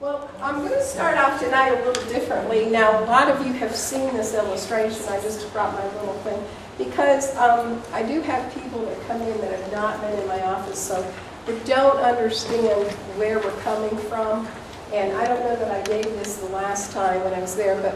Well, I'm going to start off tonight a little differently. Now, a lot of you have seen this illustration. I just brought my little thing because um, I do have people that come in that have not been in my office, so they don't understand where we're coming from. And I don't know that I gave this the last time when I was there, but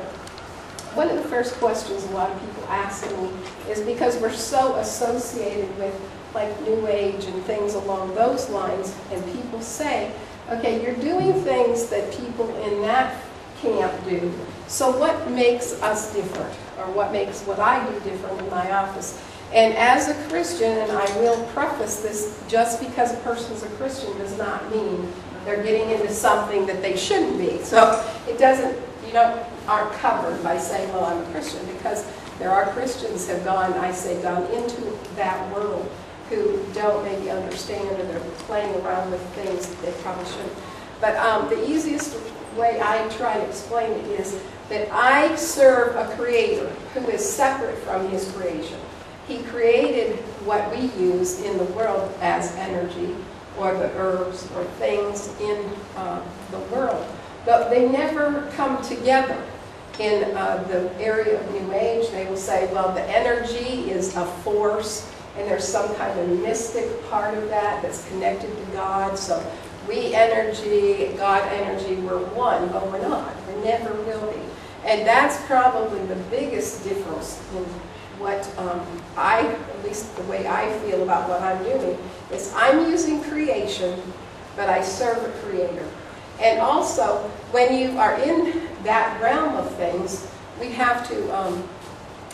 one of the first questions a lot of people ask me is because we're so associated with like New Age and things along those lines, and people say, Okay, you're doing things that people in that camp do. So what makes us different? Or what makes what I do different in my office? And as a Christian, and I will preface this, just because a person's a Christian does not mean they're getting into something that they shouldn't be. So it doesn't, you know, aren't covered by saying, well, I'm a Christian, because there are Christians have gone, I say, gone into that world who don't maybe understand or they're playing around with things that they probably shouldn't. But um, the easiest way I try to explain it is that I serve a creator who is separate from his creation. He created what we use in the world as energy or the herbs or things in uh, the world. But they never come together. In uh, the area of New Age, they will say, well, the energy is a force and there's some kind of mystic part of that that's connected to God. So we energy, God energy, we're one, but we're not. We never will be. And that's probably the biggest difference in what um, I, at least the way I feel about what I'm doing, is I'm using creation, but I serve a creator. And also, when you are in that realm of things, we have to um,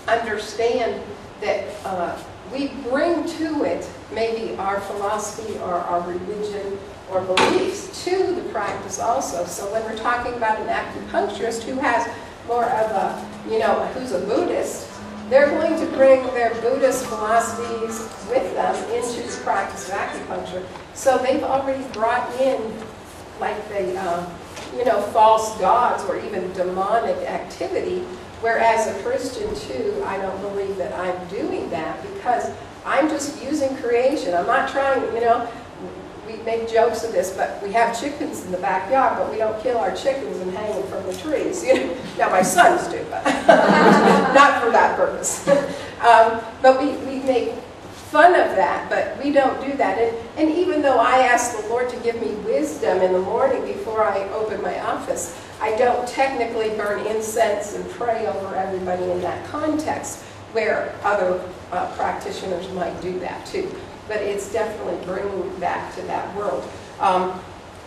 understand that uh, we bring to it maybe our philosophy or our religion or beliefs to the practice also. So when we're talking about an acupuncturist who has more of a, you know, who's a Buddhist, they're going to bring their Buddhist philosophies with them into the practice of acupuncture. So they've already brought in like the, uh, you know, false gods or even demonic activity Whereas a Christian too, I don't believe that I'm doing that because I'm just using creation. I'm not trying, you know, we make jokes of this, but we have chickens in the backyard, but we don't kill our chickens and hang them from the trees. You know? Now my sons do, but not for that purpose. um, but we, we make fun of that, but we don't do that. And, and even though I ask the Lord to give me wisdom in the morning before I open my office, I don't technically burn incense and pray over everybody in that context where other uh, practitioners might do that too. But it's definitely bringing back to that world. Um,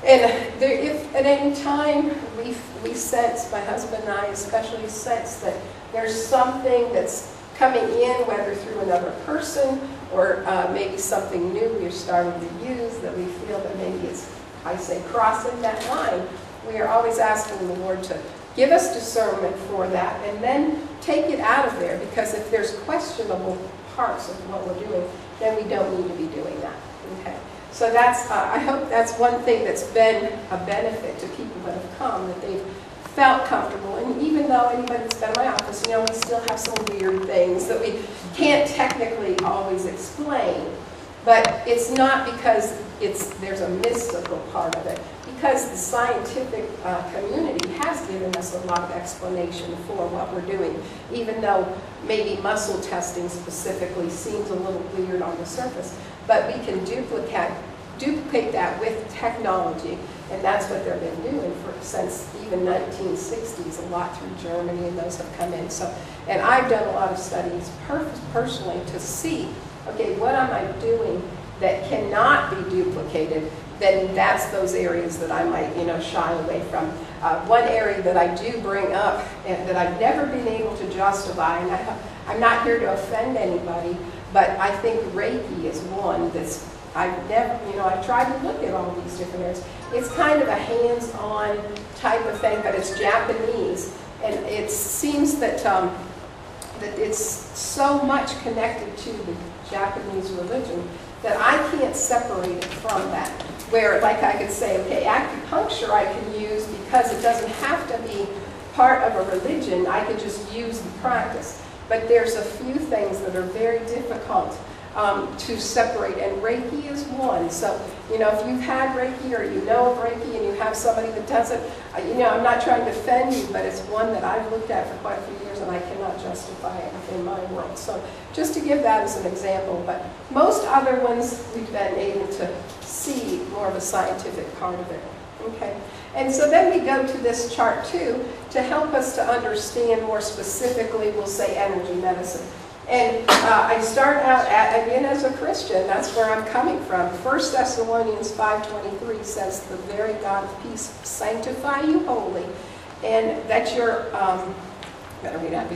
and there, if at any time we, we sense, my husband and I especially sense that there's something that's coming in, whether through another person or uh, maybe something new we're starting to use that we feel that maybe it's, I say, crossing that line, we are always asking the Lord to give us discernment for that and then take it out of there because if there's questionable parts of what we're doing, then we don't need to be doing that. Okay. So that's, uh, I hope that's one thing that's been a benefit to people that have come, that they've felt comfortable. And even though anybody that's been in my office, you know, we still have some weird things that we can't technically always explain. But it's not because it's, there's a mystical part of it because the scientific uh, community has given us a lot of explanation for what we're doing, even though maybe muscle testing specifically seems a little weird on the surface. But we can duplicate, duplicate that with technology, and that's what they've been doing for, since even 1960s, a lot through Germany, and those have come in. So, And I've done a lot of studies per personally to see, okay, what am I doing that cannot be duplicated then that's those areas that I might, you know, shy away from. Uh, one area that I do bring up and that I've never been able to justify, and I, I'm not here to offend anybody, but I think Reiki is one that's, I've never, you know, I've tried to look at all these different areas. It's kind of a hands-on type of thing, but it's Japanese, and it seems that, um, that it's so much connected to the Japanese religion that I can't separate it from that. Where, like I could say, okay, acupuncture I can use because it doesn't have to be part of a religion. I can just use the practice. But there's a few things that are very difficult um, to separate, and Reiki is one. So, you know, if you've had Reiki or you know of Reiki and you have somebody that does it, uh, you know, I'm not trying to offend you, but it's one that I've looked at for quite a few years and I cannot justify it in my world. So just to give that as an example, but most other ones we've been able to see more of a scientific part of it. Okay. And so then we go to this chart too to help us to understand more specifically, we'll say energy medicine. And uh, I start out, at, again, as a Christian. That's where I'm coming from. 1 Thessalonians 5.23 says, The very God of peace sanctify you wholly, and that your, um, better read that,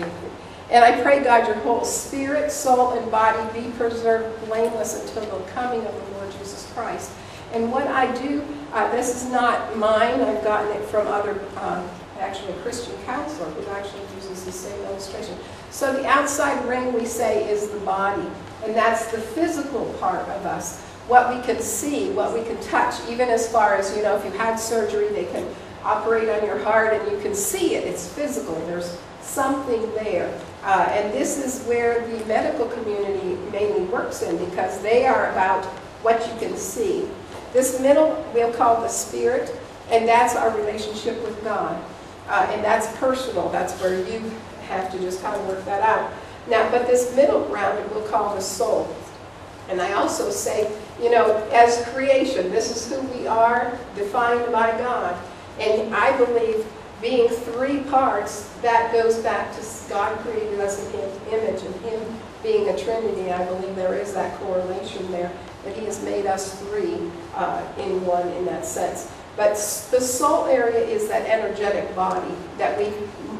and I pray, God, your whole spirit, soul, and body be preserved blameless until the coming of the Lord Jesus Christ. And what I do, uh, this is not mine. I've gotten it from other, um, actually a Christian counselor who actually uses the same illustration. So the outside ring, we say, is the body. And that's the physical part of us. What we can see, what we can touch, even as far as, you know, if you had surgery, they can operate on your heart and you can see it. It's physical. There's something there. Uh, and this is where the medical community mainly works in because they are about what you can see. This middle we'll call the spirit, and that's our relationship with God. Uh, and that's personal. That's where you have to just kind of work that out. Now, but this middle ground we'll call the soul. And I also say, you know, as creation, this is who we are, defined by God. And I believe being three parts, that goes back to God created us in His image and Him being a Trinity. I believe there is that correlation there, that He has made us three uh, in one in that sense. But the soul area is that energetic body that we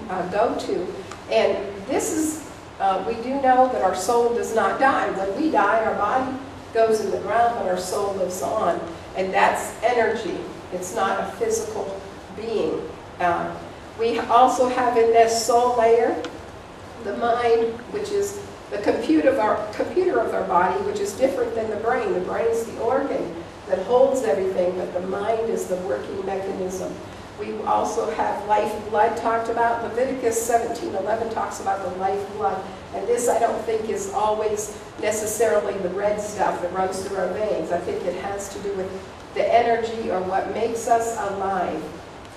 uh, go to and this is, uh, we do know that our soul does not die. When we die, our body goes in the ground, but our soul lives on. And that's energy. It's not a physical being. Uh, we also have in this soul layer the mind, which is the of, our, computer of our body, which is different than the brain. The brain is the organ that holds everything, but the mind is the working mechanism. We also have lifeblood talked about. Leviticus 17:11 talks about the lifeblood. And this I don't think is always necessarily the red stuff that runs through our veins. I think it has to do with the energy or what makes us alive.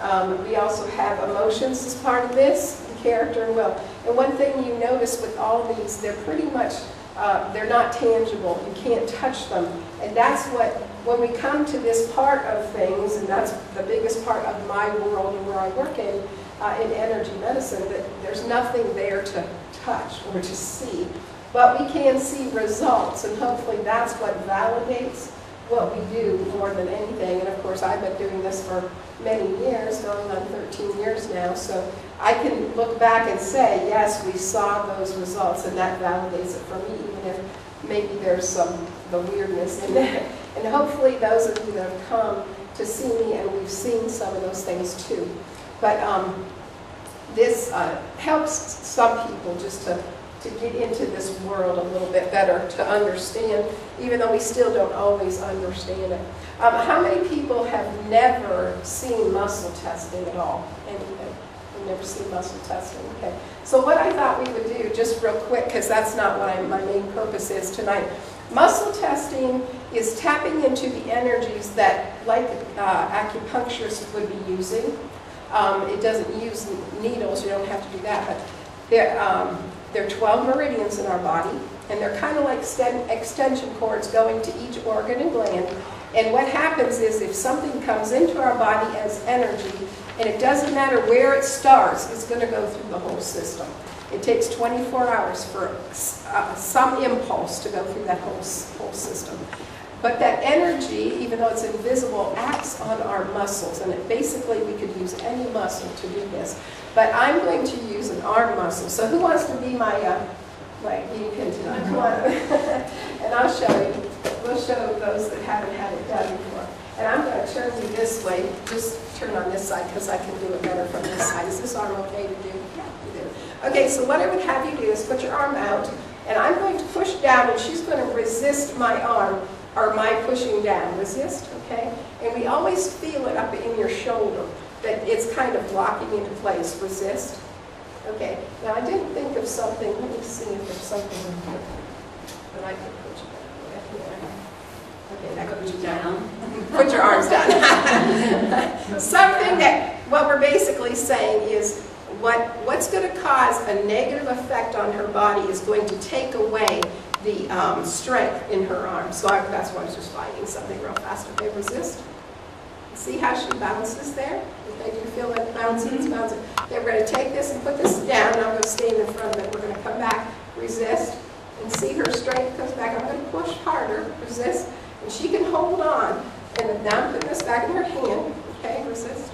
Um, we also have emotions as part of this, character and will. And one thing you notice with all these, they're pretty much, uh, they're not tangible. You can't touch them. And that's what when we come to this part of things, and that's the biggest part of my world and where I work in, uh, in energy medicine, that there's nothing there to touch or to see. But we can see results, and hopefully that's what validates what we do more than anything. And of course, I've been doing this for many years, going on 13 years now, so I can look back and say, yes, we saw those results, and that validates it for me, even if maybe there's some the weirdness in that. And hopefully those of you that have come to see me, and we've seen some of those things too. But um, this uh, helps some people just to, to get into this world a little bit better, to understand, even though we still don't always understand it. Um, how many people have never seen muscle testing at all? Anybody? You've never seen muscle testing? Okay. So what I thought we would do, just real quick, because that's not what I, my main purpose is tonight, Muscle testing is tapping into the energies that, like uh, acupuncturists would be using. Um, it doesn't use needles, you don't have to do that, but there, um, there are 12 meridians in our body, and they're kind of like extension cords going to each organ and gland. And what happens is if something comes into our body as energy, and it doesn't matter where it starts, it's going to go through the whole system. It takes 24 hours for uh, some impulse to go through that whole, whole system. But that energy, even though it's invisible, acts on our muscles. And basically, we could use any muscle to do this. But I'm going to use an arm muscle. So who wants to be my, uh, my guinea pig tonight? Come on. and I'll show you. We'll show those that haven't had it done before. And I'm going to turn you this way. Just turn on this side because I can do it better from this side. Is this arm okay to do? Okay, so what I would have you do is put your arm out, and I'm going to push down, and she's going to resist my arm, or my pushing down. Resist, okay? And we always feel it up in your shoulder, that it's kind of locking into place. Resist. Okay, now I didn't think of something. Let me see if there's something that I can put you Okay, that goes down. Down. Put your arms down. Something that, what we're basically saying is, what, what's going to cause a negative effect on her body is going to take away the um, strength in her arms. So I- that's why I was just finding something real fast. If Okay, resist. See how she bounces there? Okay, do feel that bouncing, it's bouncing? Okay, we're going to take this and put this down, and I'm going to stand in front of it. We're going to come back, resist, and see her strength comes back. I'm going to push harder, resist, and she can hold on. And now I'm putting this back in her hand, okay, resist.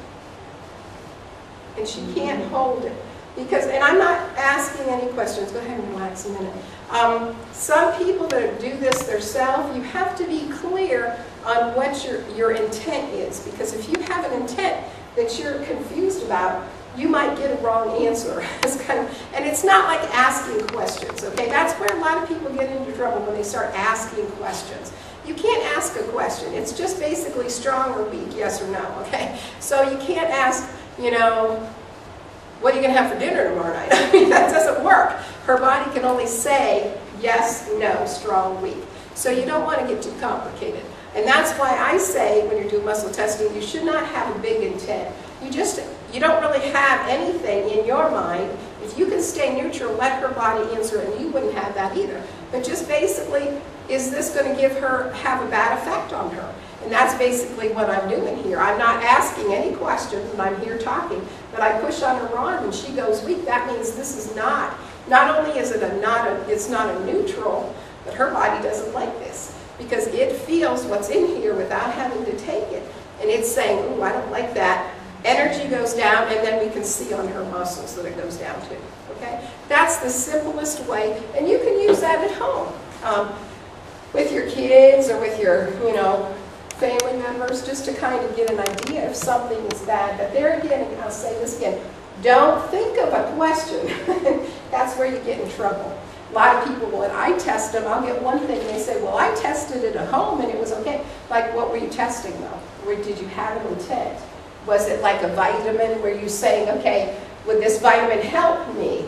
And she can't hold it. Because, and I'm not asking any questions, go ahead and relax a minute. Um, some people that do this themselves, you have to be clear on what your, your intent is. Because if you have an intent that you're confused about, you might get a wrong answer. It's kind of, and it's not like asking questions, okay? That's where a lot of people get into trouble when they start asking questions. You can't ask a question. It's just basically strong or weak, yes or no, okay? So you can't ask, you know, what are you going to have for dinner tomorrow night? I mean, that doesn't work. Her body can only say yes, no, strong, weak. So you don't want to get too complicated. And that's why I say when you're doing muscle testing, you should not have a big intent. You just, you don't really have anything in your mind. If you can stay neutral, let her body answer, and you wouldn't have that either. But just basically, is this going to give her, have a bad effect on her? And that's basically what I'm doing here. I'm not asking any questions, and I'm here talking, but I push on her arm and she goes weak. That means this is not, not only is it a not a, it's not a neutral, but her body doesn't like this because it feels what's in here without having to take it. And it's saying, "Oh, I don't like that. Energy goes down, and then we can see on her muscles that it goes down too. Okay? That's the simplest way, and you can use that at home. Um, with your kids or with your, you know, family members, just to kind of get an idea if something is bad. But there again, I'll say this again, don't think of a question. That's where you get in trouble. A lot of people, when I test them, I'll get one thing, they say, well, I tested it at home and it was okay. Like, what were you testing though? Where did you have an intent? Was it like a vitamin where you saying, okay, would this vitamin help me?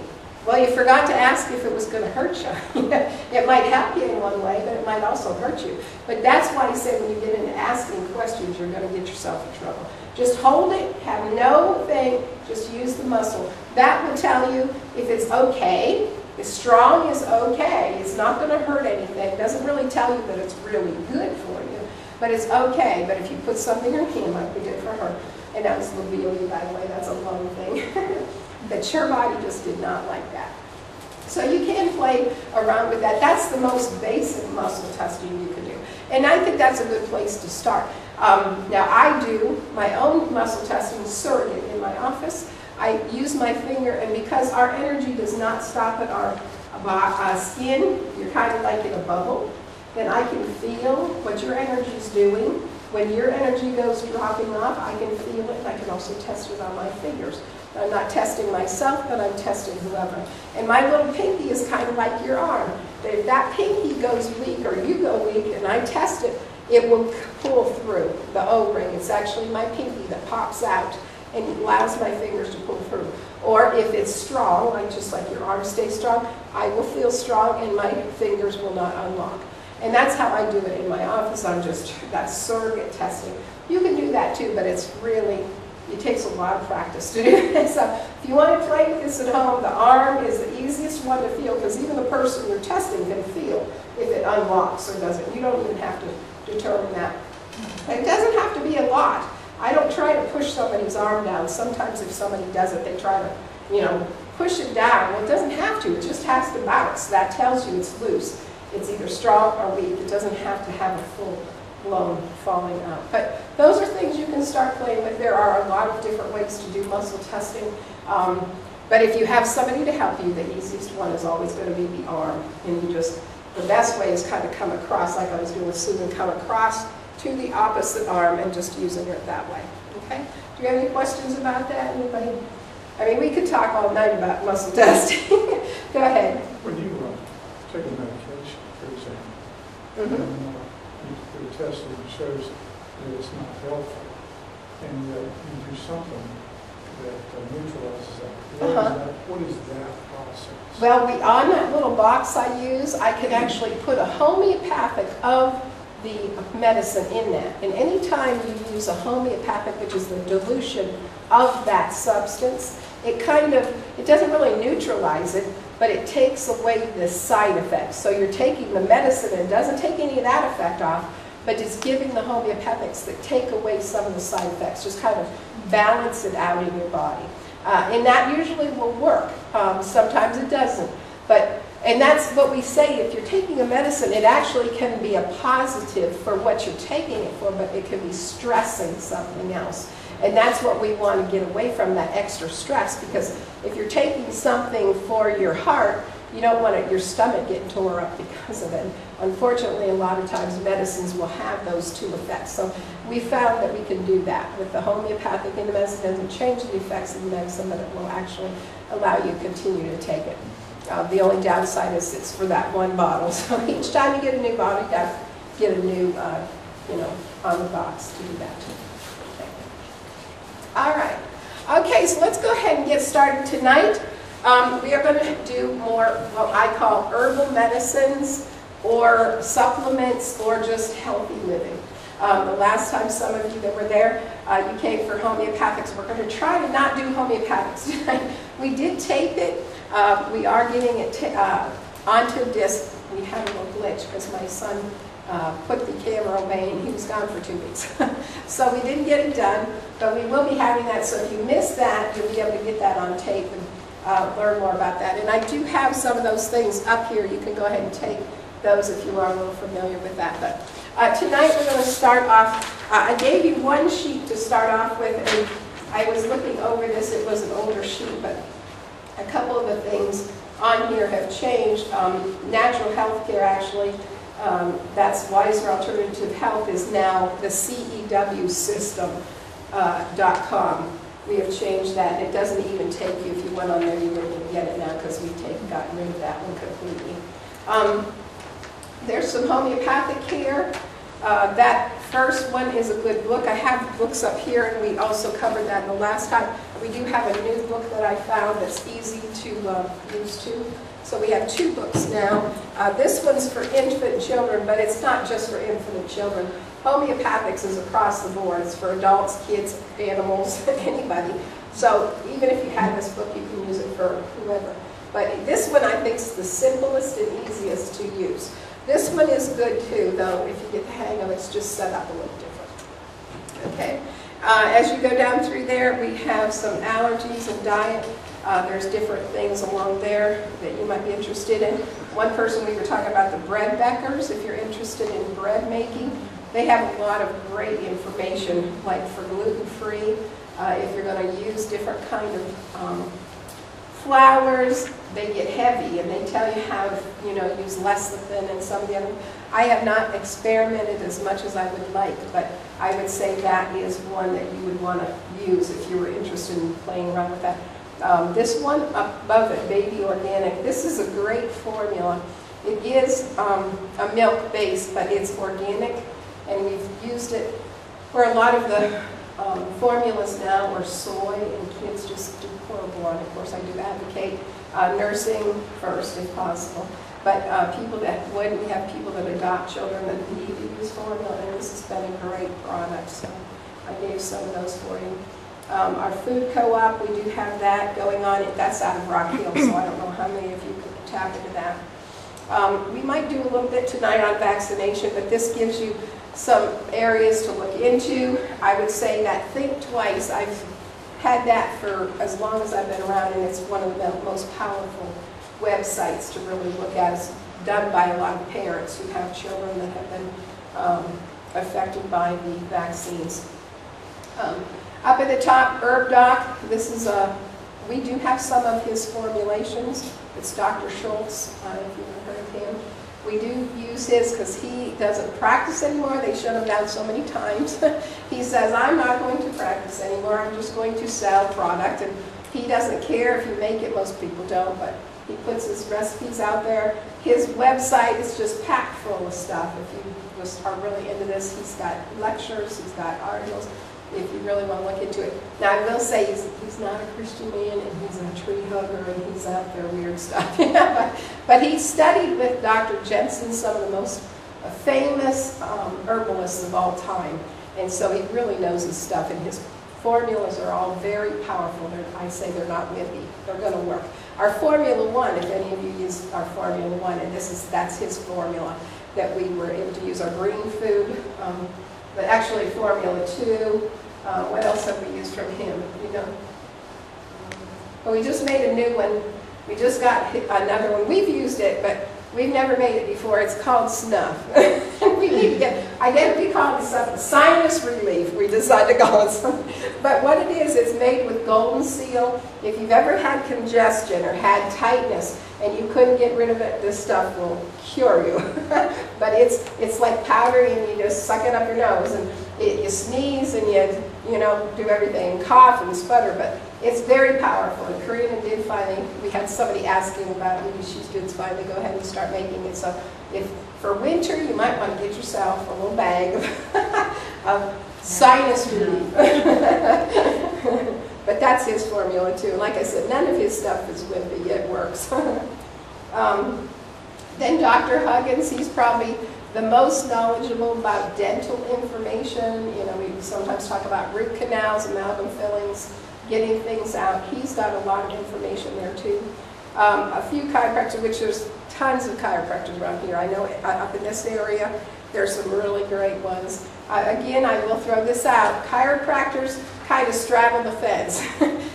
Well, you forgot to ask if it was going to hurt you. it might help you in one way, but it might also hurt you. But that's why I say when you get into asking questions, you're going to get yourself in trouble. Just hold it, have no thing, just use the muscle. That will tell you if it's okay. If strong is okay. It's not going to hurt anything. It doesn't really tell you that it's really good for you, but it's okay. But if you put something in hand, like we did for her, and that was Lobelia, by the way, that's a long thing. that your body just did not like that. So you can play around with that. That's the most basic muscle testing you can do. And I think that's a good place to start. Um, now I do my own muscle testing surrogate in my office. I use my finger, and because our energy does not stop at our uh, skin, you're kind of like in a bubble, then I can feel what your energy is doing. When your energy goes dropping off, I can feel it. I can also test it on my fingers. I'm not testing myself, but I'm testing whoever. And my little pinky is kind of like your arm. If that pinky goes weak or you go weak and I test it, it will pull through the O-ring. It's actually my pinky that pops out and allows my fingers to pull through. Or if it's strong, like just like your arm stays strong, I will feel strong and my fingers will not unlock. And that's how I do it in my office. I'm just, that surrogate testing. You can do that too, but it's really it takes a lot of practice to do this. So if you want to play with this at home, the arm is the easiest one to feel because even the person you're testing can feel if it unlocks or doesn't. You don't even have to determine that. It doesn't have to be a lot. I don't try to push somebody's arm down. Sometimes if somebody does it, they try to, you know, push it down. Well, it doesn't have to. It just has to bounce. That tells you it's loose. It's either strong or weak. It doesn't have to have a full falling out. But those are things you can start playing with. There are a lot of different ways to do muscle testing. Um, but if you have somebody to help you, the easiest one is always going to be the arm. And you just, the best way is kind of come across, like I was doing with Susan, come across to the opposite arm and just using it that way. Okay? Do you have any questions about that? Anybody? I mean, we could talk all night about muscle testing. Go ahead. When you uh, take a medication, for example, Mm -hmm. And uh, you do a test that shows that it's not helpful, and uh, you do something that uh, neutralizes that. What, Uh-huh. is that. what is that process? Well, we, on that little box I use, I can actually put a homeopathic of the medicine in that. And anytime you use a homeopathic, which is the dilution of that substance, it kind of, it doesn't really neutralize it, but it takes away the side effects. So you're taking the medicine and it doesn't take any of that effect off, but it's giving the homeopathics that take away some of the side effects, just kind of balance it out in your body. Uh, and that usually will work. Um, sometimes it doesn't. But and that's what we say, if you're taking a medicine, it actually can be a positive for what you're taking it for, but it can be stressing something else. And that's what we want to get away from, that extra stress, because if you're taking something for your heart, you don't want it, your stomach getting tore up because of it. Unfortunately, a lot of times medicines will have those two effects. So we found that we can do that with the homeopathic and the medicine. It doesn't change the effects of the medicine, but it will actually allow you to continue to take it. Uh, the only downside is it's for that one bottle. So each time you get a new bottle, you got to get a new, uh, you know, on the box to do that. Okay. All right. Okay, so let's go ahead and get started tonight. Um, we are going to do more what I call herbal medicines or supplements or just healthy living. Um, the last time some of you that were there, uh, you came for homeopathics. We're going to try to not do homeopathics tonight. We did tape it. Uh, we are getting it uh, onto disc. We had a little glitch because my son uh, put the camera away and he was gone for two weeks. so we didn't get it done, but we will be having that. So if you missed that, you'll be able to get that on tape and uh, learn more about that. And I do have some of those things up here. You can go ahead and take those if you are a little familiar with that. But uh, tonight we're going to start off. Uh, I gave you one sheet to start off with, and I was looking over this. It was an older sheet, but a couple of the things on here have changed. Um, natural health care actually, um, that's Wiser Alternative Health is now the CEW system.com. Uh, we have changed that. It doesn't even take you, if you went on there, you wouldn't get it now because we've gotten rid of that one completely. Um, there's some homeopathic care. Uh, that first one is a good book. I have books up here, and we also covered that in the last time. We do have a new book that I found that's easy to uh, use too. So we have two books now. Uh, this one's for infant children, but it's not just for infant children. Homeopathics is across the board. It's for adults, kids, animals, anybody. So even if you have this book, you can use it for whoever. But this one I think is the simplest and easiest to use. This one is good too, though, if you get the hang of it, it's just set up a little different. Okay. Uh, as you go down through there, we have some allergies and diet. Uh, there's different things along there that you might be interested in. One person we were talking about the bread bakers, if you're interested in bread making. They have a lot of great information, like for gluten-free, uh, if you're going to use different kind of um, flours, they get heavy, and they tell you how to, you know, use less lecithin and some of the other. I have not experimented as much as I would like, but I would say that is one that you would want to use if you were interested in playing around with that. Um, this one above it, Baby Organic, this is a great formula. It is um, a milk base, but it's organic, and we've used it for a lot of the um, formulas now are soy, and kids just do horrible. Of course, I do advocate uh, nursing first if possible. But uh, people that would, we have people that adopt children that need to use formula, and this has been a great product. So I gave some of those for you. Um, our food co-op, we do have that going on. That's out of Rock Hill, so I don't know how many of you could tap into that. Um, we might do a little bit tonight on vaccination, but this gives you some areas to look into. I would say that Think Twice, I've had that for as long as I've been around, and it's one of the most powerful websites to really look at. It's done by a lot of parents who have children that have been um, affected by the vaccines. Um, up at the top, Herb Doc, this is a, we do have some of his formulations. It's Dr. Schulze, uh, if you've heard of him. We do use his because he doesn't practice anymore. They shut him down so many times. he says, I'm not going to practice anymore. I'm just going to sell product. And he doesn't care if you make it. Most people don't, but he puts his recipes out there. His website is just packed full of stuff. If you just are really into this, he's got lectures, he's got articles if you really want to look into it. Now, I will say he's, he's not a Christian man, and he's a tree hugger, and he's out there weird stuff. but, but he studied with Dr. Jensen, some of the most famous um, herbalist of all time. And so he really knows his stuff, and his formulas are all very powerful. They're, I say they're not whippy. They're going to work. Our Formula One, if any of you use our Formula One, and this is that's his formula that we were able to use our green food, um, but actually Formula Two. Uh, what else have we used from him? You know. Well, we just made a new one. We just got another one. We've used it, but we've never made it before. It's called snuff. we need to get, I get we call it sinus relief, we decided to call it something. But what it is, it's made with golden seal. If you've ever had congestion or had tightness and you couldn't get rid of it, this stuff will cure you. but it's, it's like powdery and you just suck it up your nose and it, you sneeze and you, you know, do everything, cough and sputter, but it's very powerful. And Karina did finally, we had somebody asking about it, she did finally go ahead and start making it. So if for winter, you might want to get yourself a little bag of, of sinus relief. but that's his formula too. Like I said, none of his stuff is whippy, it works. um, then Dr. Huggins, he's probably the most knowledgeable about dental information. You know, we sometimes talk about root canals, amalgam fillings, getting things out. He's got a lot of information there too. Um, a few chiropractors, which there's tons of chiropractors around here. I know uh, up in this area, there's some really great ones. Uh, again, I will throw this out. Chiropractors kind of straddle the fence.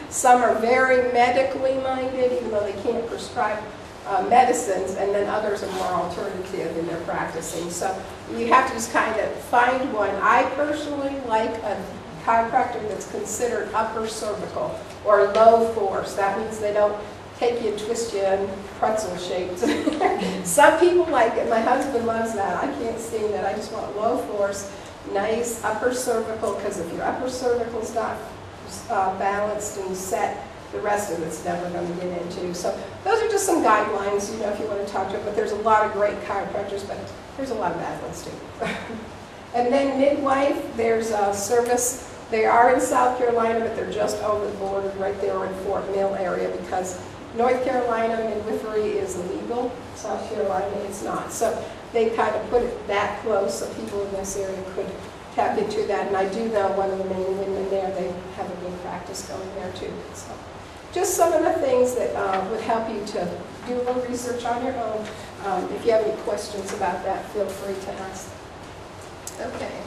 some are very medically minded, even though they can't prescribe uh, medicines, and then others are more alternative in their practicing. So you have to just kind of find one. I personally like a chiropractor that's considered upper cervical or low force. That means they don't take you and twist you in pretzel shapes. Some people like it. My husband loves that. I can't stand that. I just want low force, nice upper cervical, because if your upper cervical's not uh, balanced and set, the rest of it's never going to get into. So those are just some guidelines, you know, if you want to talk to it. But there's a lot of great chiropractors, but there's a lot of bad ones too. and then midwife, there's a service. They are in South Carolina, but they're just over the border right there in Fort Mill area because North Carolina midwifery is illegal, South Carolina it's not. So they kind of put it that close so people in this area could tap into that. And I do know one of the main women there, they have a good practice going there too. So just some of the things that uh, would help you to do a little research on your own. Um, if you have any questions about that, feel free to ask. Okay.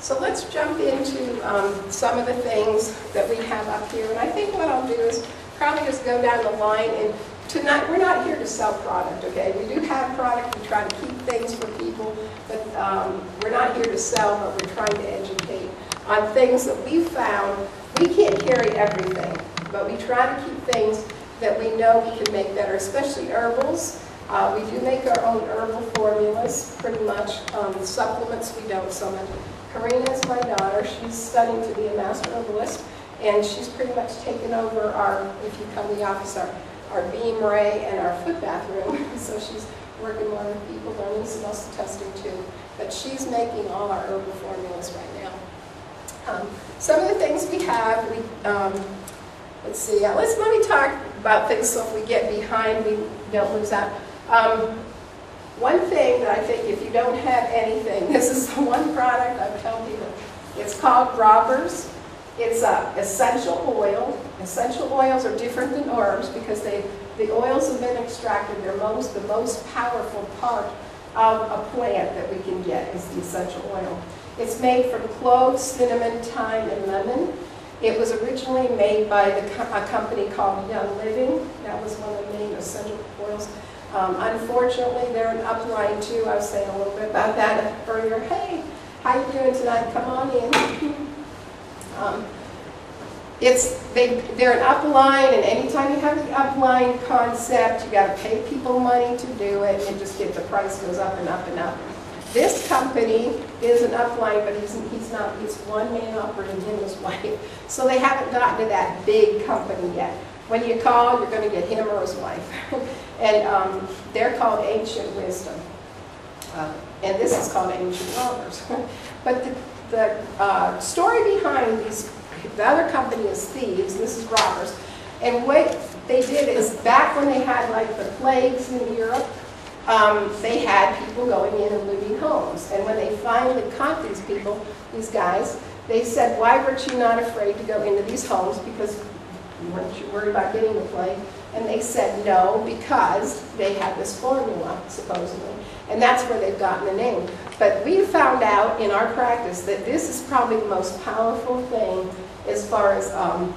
So let's jump into um, some of the things that we have up here. And I think what I'll do is probably just go down the line and tonight, we're not here to sell product, okay? We do have product, we try to keep things for people, but um, we're not here to sell, but we're trying to educate on things that we found. We can't carry everything, but we try to keep things that we know we can make better, especially herbals. Uh, we do make our own herbal formulas, pretty much. Um, supplements we don't so much. Karina is my daughter. She's studying to be a master herbalist, and she's pretty much taken over our, if you come to the office, our, our beam ray and our foot bathroom. so she's working more with people, learning some else testing too. But she's making all our herbal formulas right now. Um, some of the things we have, we, um, let's see, let's let me talk about things so if we get behind, we don't lose out. Um, one thing that I think if you don't have anything, this is the one product I tell people. It's called Robbers. It's a essential oil. Essential oils are different than herbs because they, the oils have been extracted. They're most, the most powerful part of a plant that we can get is the essential oil. It's made from cloves, cinnamon, thyme, and lemon. It was originally made by the, a company called Young Living. That was one of the main essential oils. Um, unfortunately, they're an upline too. I was saying a little bit about that earlier. Hey, how you doing tonight? Come on in. um, it's they they're an upline, and anytime you have the upline concept, you got to pay people money to do it, and just get the price goes up and up and up. This company is an upline, but he's, he's not, he's one man operating him and his wife. So they haven't gotten to that big company yet. When you call, you're going to get him or his wife. and um, they're called Ancient Wisdom. Uh, and this is called Ancient Robbers. but the, the uh, story behind these, the other company is Thieves, and this is Robbers. And what they did is back when they had like the plagues in Europe, um, they had people going in and looting homes. And when they finally caught these people, these guys, they said, why weren't you not afraid to go into these homes because weren't you worried about getting the plague? And they said no, because they had this formula, supposedly. And that's where they've gotten the name. But we found out in our practice that this is probably the most powerful thing as far as um,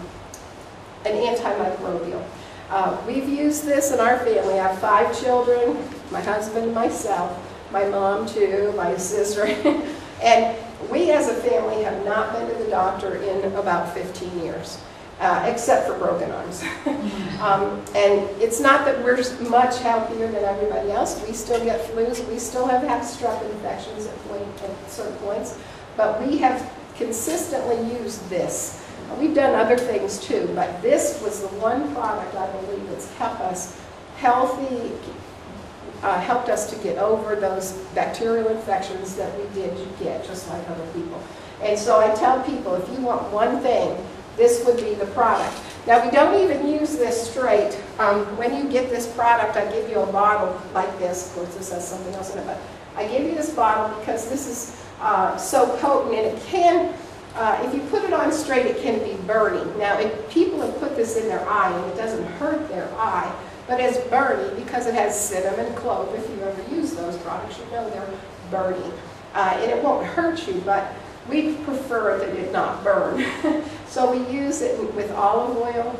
an antimicrobial. Uh, we've used this in our family. I have five children, my husband and myself, my mom too, my sister. and we as a family have not been to the doctor in about 15 years. Uh, except for broken arms. um, and it's not that we're much healthier than everybody else. We still get flus. We still have strep infections at, point, at certain points. But we have consistently used this. We've done other things too, but this was the one product I believe that's helped us healthy, uh, helped us to get over those bacterial infections that we did get, just like other people. And so I tell people, if you want one thing, this would be the product. Now, we don't even use this straight. Um, when you get this product, I give you a bottle like this. Of course, this has something else in it, but I give you this bottle because this is uh, so potent and it can, uh, if you put it on straight, it can be burning. Now, people have put this in their eye and it doesn't hurt their eye, but it's burning because it has cinnamon, clove. If you ever use those products, you know they're burning. Uh, and it won't hurt you, but we prefer that it not burn. so we use it with olive oil,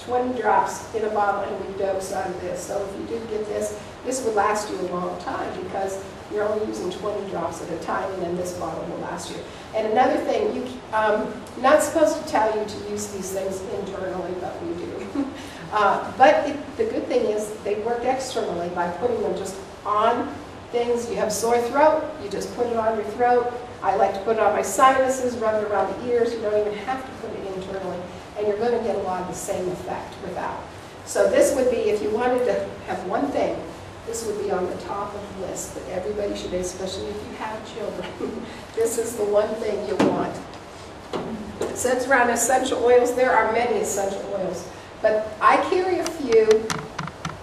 20 drops in a bottle, and we dose of this. So if you do get this, this would last you a long time because you're only using 20 drops at a time, and then this bottle will last you. And another thing, you um, not supposed to tell you to use these things internally, but we do. uh, but it, the good thing is they work externally by putting them just on things. You have sore throat, you just put it on your throat. I like to put it on my sinuses, rub it around the ears. You don't even have to put it internally, and you're going to get a lot of the same effect without. So this would be, if you wanted to have one thing, this would be on the top of the list that everybody should, especially if you have children. this is the one thing you want. Since we're on essential oils, there are many essential oils, but I carry a few.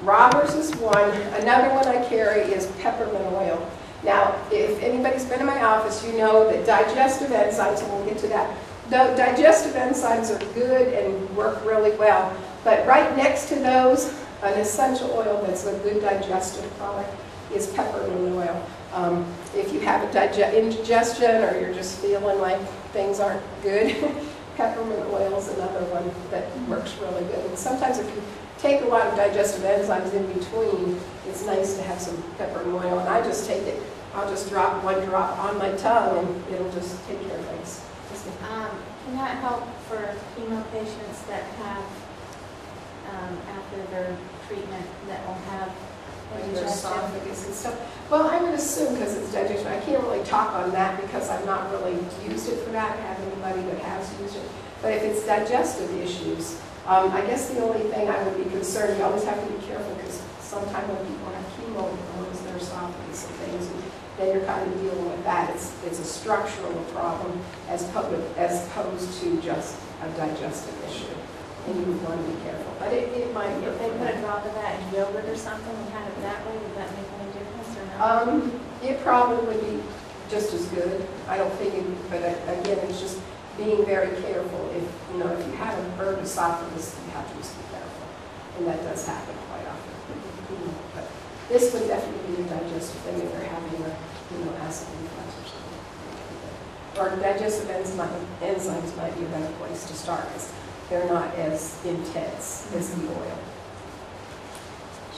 Robbers is one. Another one I carry is peppermint oil. Now, if anybody's been in my office, you know that digestive enzymes, and we'll get to that, the digestive enzymes are good and work really well. But right next to those, an essential oil that's a good digestive product is peppermint oil. Um, if you have a indigestion or you're just feeling like things aren't good, peppermint oil is another one that works really good. And sometimes if you take a lot of digestive enzymes in between, it's nice to have some peppermint oil. And I just take it I'll just drop one drop on my tongue and it'll just take care of things. Um, can that help for chemo patients that have, um, after their treatment, that will have Like their esophagus and stuff. Well, I would assume because it's digestion, I can't really talk on that because I've not really used it for that, I have anybody that has used it. But if it's digestive issues, um, I guess the only thing I would be concerned, you always have to be careful because sometimes when people have chemo, it burns their esophagus and things. Then you're kind of dealing with that. It's, it's a structural problem as, opposed, as opposed to just a digestive issue. And you would want to be careful. But it, it might. If they put a drop of that in yogurt or something and had it that way, would that make any difference or not? Um, it probably would be just as good. I don't think it, but again, it's just being very careful. If, you know, if you have a esophagus, you have to just be careful. And that does happen quite often. But this would definitely be a digestive thing if they're having a, you know, acid reflux or something. Or digestive enzyme, enzymes might be a better place to start because they're not as intense as the oil.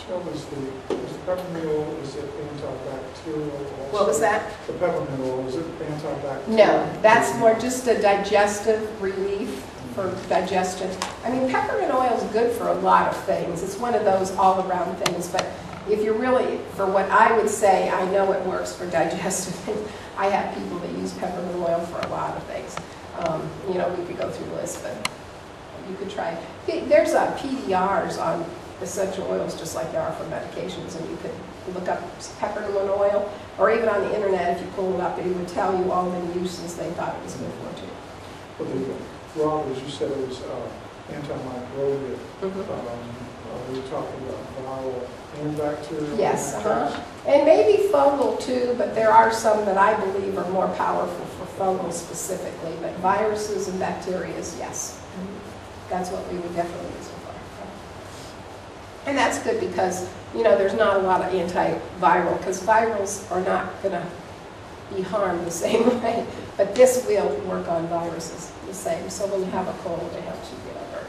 So is the, is the peppermint oil, is it antibacterial also? What was that? The peppermint oil, is it antibacterial? No, that's more just a digestive relief for digestion. I mean, peppermint oil is good for a lot of things. It's one of those all-around things, but if you're really, for what I would say, I know it works for digestive. I have people that use peppermint oil for a lot of things. Um, you know, we could go through the list, but you could try. There's a PDRs on essential oils just like there are for medications, and you could look up peppermint oil, or even on the internet, if you pull it up, it would tell you all the uses they thought it was good for too. Well, the, Rob, as you said, it was uh, antimicrobial. Mhm. Um, uh, we talking about viral and bacterial? Yes, uh-huh. And maybe fungal too, but there are some that I believe are more powerful for fungal specifically, but viruses and bacteria, yes. That's what we would definitely use it for. And that's good because, you know, there's not a lot of antiviral, because virals are not gonna be harmed the same way, but this will work on viruses the same, so when you have a cold, it helps you get over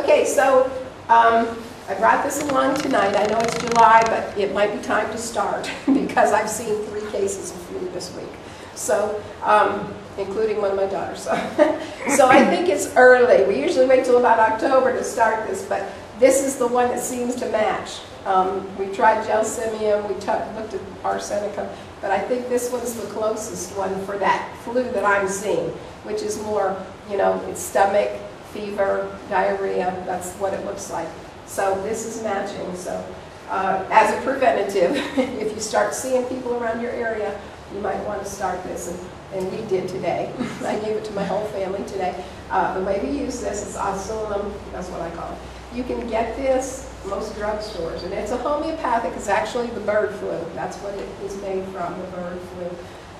it. Okay, so, um, I brought this along tonight. I know it's July, but it might be time to start because I've seen three cases of flu this week. So, um, including one of my daughters. So, so I think it's early. We usually wait till about October to start this, but this is the one that seems to match. Um, we tried gelsemium, we looked at arsenicum, but I think this one's the closest one for that flu that I'm seeing, which is more, you know, it's stomach, fever, diarrhea. That's what it looks like. So this is matching. So uh, as a preventative, if you start seeing people around your area, you might want to start this. And, and we did today. I gave it to my whole family today. Uh, the way we use this is oscillum, that's what I call it. You can get this most drugstores, and it's a homeopathic. It's actually the bird flu. That's what it is made from, the bird flu.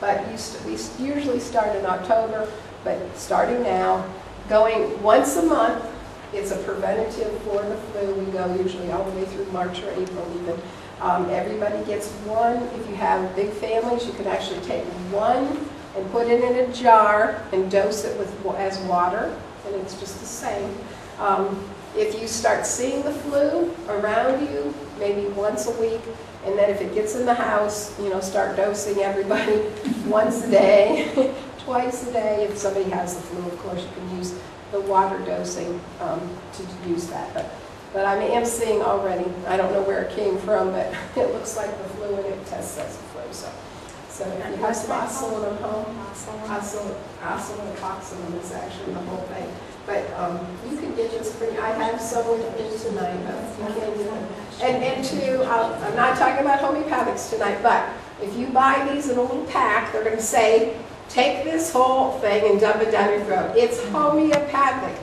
But we usually start in October, but starting now, going once a month it's a preventative for the flu. We go usually all the way through March or April even. Um, everybody gets one. If you have big families, you can actually take one and put it in a jar and dose it with as water, and it's just the same. Um, if you start seeing the flu around you, maybe once a week, and then if it gets in the house, you know, start dosing everybody once a day, twice a day. If somebody has the flu, of course, you can use the water dosing um, to use that. But, but I am seeing already, I don't know where it came from, but it looks like the flu and it tests as a flu. So, so if you have some oscillum home, oscillum, oscillum is actually the whole thing. But um, you can get this pretty, I have some with me tonight, but you can get them. And, and two, I'm not talking about homeopathics tonight, but if you buy these in a little pack, they're going to say Take this whole thing and dump it down your throat. It's homeopathic.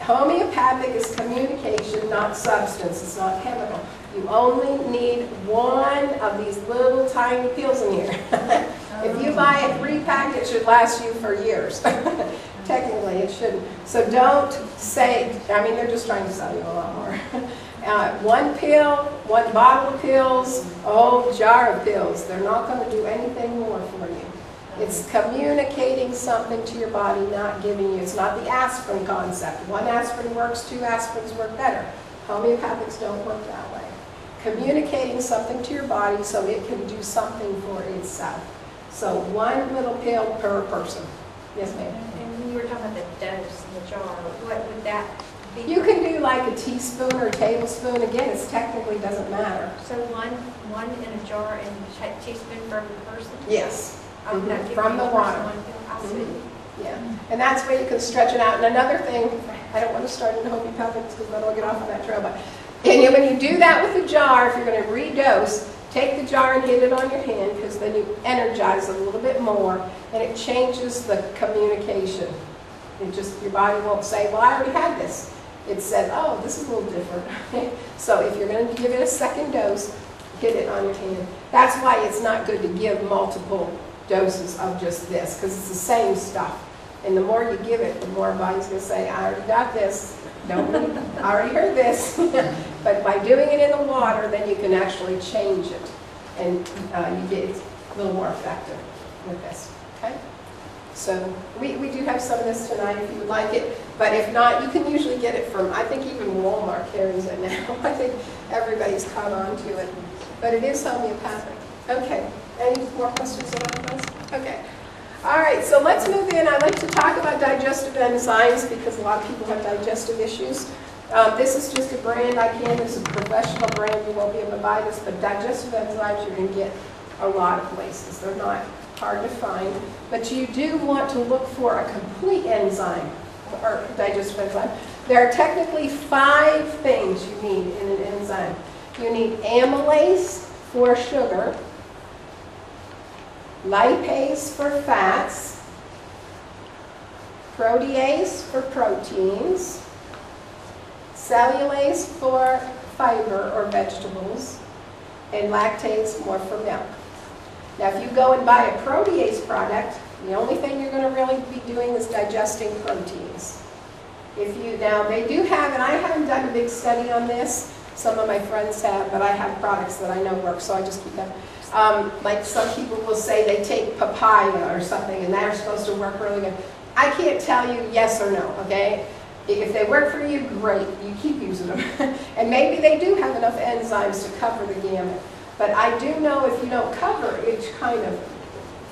Homeopathic is communication, not substance. It's not chemical. You only need one of these little tiny pills in here. if you buy a three pack, it should last you for years. Technically, it shouldn't. So don't say, I mean, they're just trying to sell you a lot more. Uh, one pill, one bottle of pills, a whole jar of pills. They're not going to do anything more for you. It's communicating something to your body, not giving you, it's not the aspirin concept. One aspirin works, two aspirins work better. Homeopathics don't work that way. Communicating something to your body so it can do something for itself. So one little pill per person. Yes, ma'am. And when you were talking about the dose in the jar, what would that be? You can do like a teaspoon or a tablespoon. Again, it's technically doesn't matter. So one, one in a jar and a teaspoon every person? Yes. Mhm. From the water. person one pill. I see. Mhm. Yeah, and that's where you can stretch it out. And another thing, I don't want to start in homeopathics because then I'll get off on that trail, but and when you do that with a jar, if you're going to redose, take the jar and hit it on your hand because then you energize it a little bit more and it changes the communication. It just, your body won't say, well, I already had this. It said, oh, this is a little different. so if you're going to give it a second dose, hit it on your hand. That's why it's not good to give multiple doses of just this, because it's the same stuff. And the more you give it, the more body's going to say, I already got this, don't I already heard this. but by doing it in the water, then you can actually change it, and uh, you get a little more effective with this. Okay? So we, we do have some of this tonight if you would like it, but if not, you can usually get it from, I think even Walmart carries it now. I think everybody's caught on to it, but it is homeopathic. Okay, any more questions about this? Okay. All right, so let's move in. I'd like to talk about digestive enzymes because a lot of people have digestive issues. Um, this is just a brand I can, this is a professional brand, you won't be able to buy this, but digestive enzymes you're going to get a lot of places. They're not hard to find, but you do want to look for a complete enzyme or digestive enzyme. There are technically five things you need in an enzyme. You need amylase for sugar, lipase for fats, protease for proteins, cellulase for fiber or vegetables, and lactase more for milk. Now, if you go and buy a protease product, the only thing you're going to really be doing is digesting proteins. If you, now, they do have, and I haven't done a big study on this, some of my friends have, but I have products that I know work, so I just keep them. Um, like some people will say they take papaya or something, and they're supposed to work really good. I can't tell you yes or no, okay? If they work for you, great, you keep using them. and maybe they do have enough enzymes to cover the gamut. But I do know if you don't cover each kind of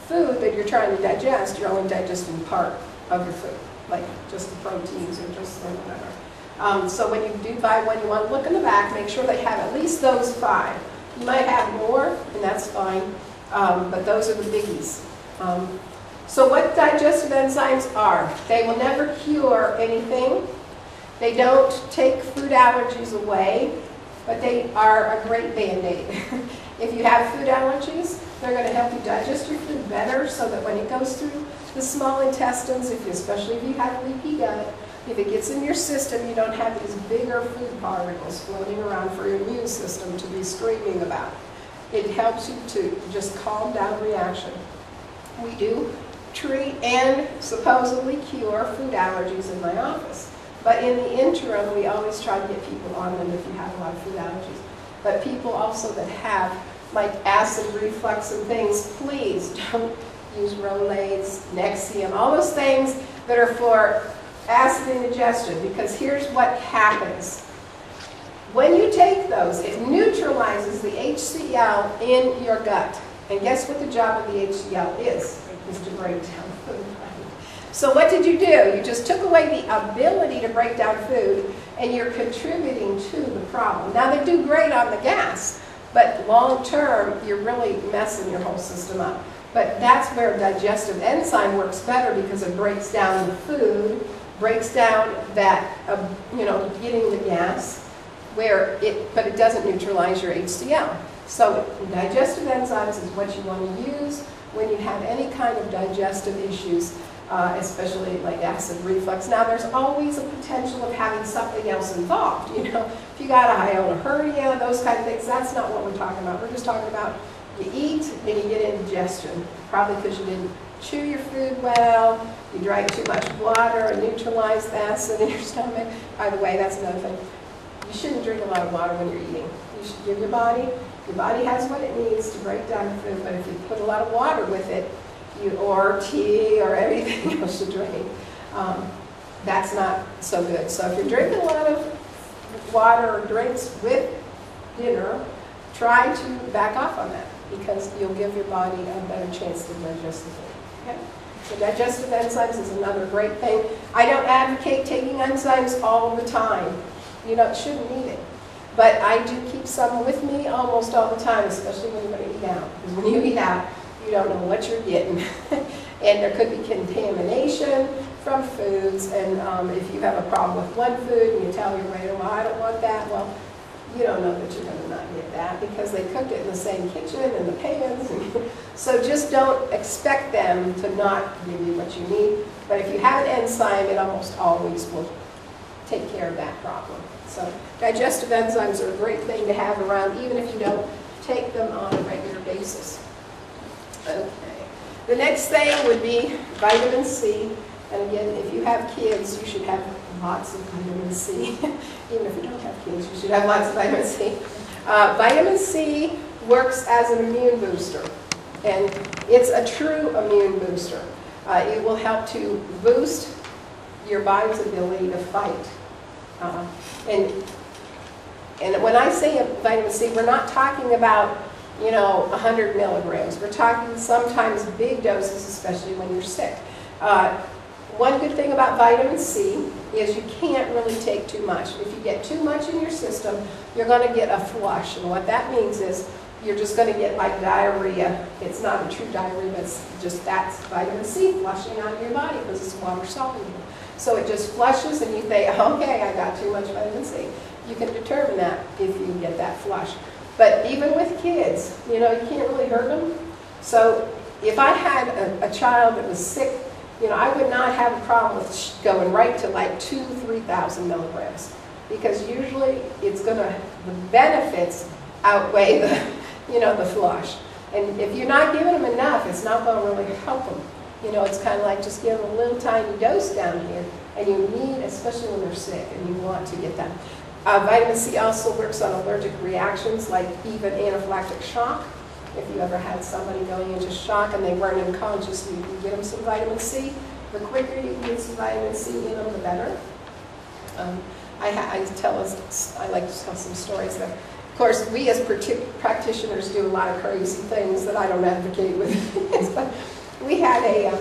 food that you're trying to digest, you're only digesting part of your food, like just the proteins or just the whatever. Um, so when you do buy one, you want to look in the back, make sure they have at least those five. You might have more, and that's fine, um, but those are the biggies. Um, so what digestive enzymes are, they will never cure anything. They don't take food allergies away, but they are a great Band-Aid. if you have food allergies, they're going to help you digest your food better so that when it goes through the small intestines, if you, especially if you have leaky gut, if it gets in your system, you don't have these bigger food particles floating around for your immune system to be screaming about. It helps you to just calm down reaction. We do treat and supposedly cure food allergies in my office. But in the interim, we always try to get people on them if you have a lot of food allergies. But people also that have like acid reflux and things, please don't use Rolaids, Nexium, all those things that are for acid indigestion because here's what happens. When you take those, it neutralizes the HCl in your gut. And guess what the job of the HCl is? Is to break down food. So what did you do? You just took away the ability to break down food and you're contributing to the problem. Now they do great on the gas, but long term, you're really messing your whole system up. But that's where digestive enzyme works better because it breaks down the food, breaks down that, uh, you know, getting the gas, where it, but it doesn't neutralize your HCl. So digestive enzymes is what you want to use when you have any kind of digestive issues, uh, especially like acid reflux. Now there's always a potential of having something else involved. You know, if you got a hiatal hernia, those kind of things, that's not what we're talking about. We're just talking about you eat and you get indigestion, probably because you didn't chew your food well, you drink too much water and neutralize acid in your stomach. By the way, that's another thing. You shouldn't drink a lot of water when you're eating. You should give your body, your body has what it needs to break down the food, but if you put a lot of water with it, you, or tea or everything else you drink, um, that's not so good. So if you're drinking a lot of water or drinks with dinner, try to back off on that because you'll give your body a better chance to digest the food. Okay? So digestive enzymes is another great thing. I don't advocate taking enzymes all the time. You know, shouldn't need it. But I do keep some with me almost all the time, especially when you're going to eat out. Because when you eat out, you don't know what you're getting. and there could be contamination from foods. And um, if you have a problem with one food and you tell your waiter, well, I don't want that, well, you don't know that you're going to not get that because they cooked it in the same kitchen and the pans. so just don't expect them to not give you what you need. But if you have an enzyme, it almost always will take care of that problem. So digestive enzymes are a great thing to have around even if you don't take them on a regular basis. Okay. The next thing would be vitamin C. And again, if you have kids, you should have lots of vitamin C. Even if you don't have kids, you should have lots of vitamin C. Uh, vitamin C works as an immune booster. And it's a true immune booster. Uh, it will help to boost your body's ability to fight. Uh, and, and when I say vitamin C, we're not talking about, you know, 100 milligrams. We're talking sometimes big doses, especially when you're sick. Uh, one good thing about vitamin C is you can't really take too much. If you get too much in your system, you're going to get a flush. And what that means is you're just going to get like diarrhea. It's not a true diarrhea, but it's just that's vitamin C flushing out of your body because it's water soluble. So it just flushes and you think, okay, I got too much vitamin C. You can determine that if you get that flush. But even with kids, you know, you can't really hurt them. So if I had a, a child that was sick you know, I would not have a problem with going right to like two, 3,000 milligrams because usually it's gonna, the benefits outweigh the, you know, the flush. And if you're not giving them enough, it's not gonna really help them. You know, it's kind of like just give them a little tiny dose down here, and you need, especially when they're sick, and you want to get them. Uh, vitamin C also works on allergic reactions, like even anaphylactic shock. If you ever had somebody going into shock and they weren't unconscious, you can get them some vitamin C. The quicker you can get some vitamin C in them, the better. Um, I, I tell us, I like to tell some stories that, of course, we as practitioners do a lot of crazy things that I don't advocate with. but we had a, um,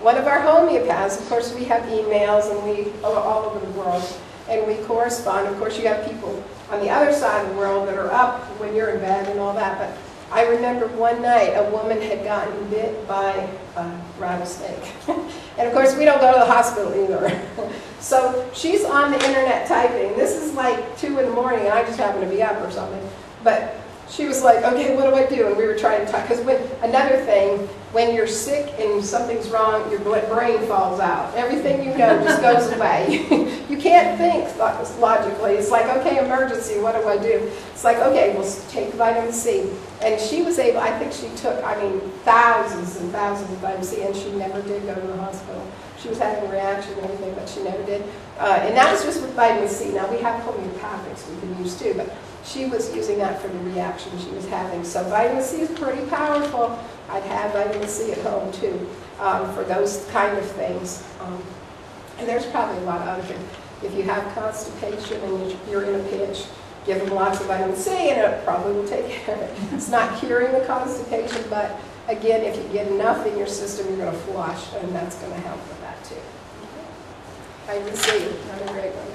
one of our homeopaths, of course, we have emails and we, all over the world, and we correspond. Of course, you have people on the other side of the world that are up when you're in bed and all that, but I remember one night a woman had gotten bit by a rattlesnake. and of course, we don't go to the hospital either. so she's on the internet typing. This is like 2 in the morning, and I just happen to be up or something. But she was like, okay, what do I do? And we were trying to talk. Because another thing, when you're sick and something's wrong, your brain falls out. Everything you know just goes away. you can't think logically. It's like, okay, emergency, what do I do? It's like, okay, we'll take vitamin C. And she was able, I think she took, I mean, thousands and thousands of vitamin C, and she never did go to the hospital. She was having a reaction and everything, but she never did. Uh, and that was just with vitamin C. Now, we have homeopathics we can use too, but she was using that for the reaction she was having. So vitamin C is pretty powerful. I'd have vitamin C at home too um, for those kind of things. Um, and there's probably a lot of other things. If you have constipation and you're in a pinch, give them lots of vitamin C and it probably will take care of it. It's not curing the constipation, but again, if you get enough in your system, you're going to flush, and that's going to help with that too. Vitamin C, another great one.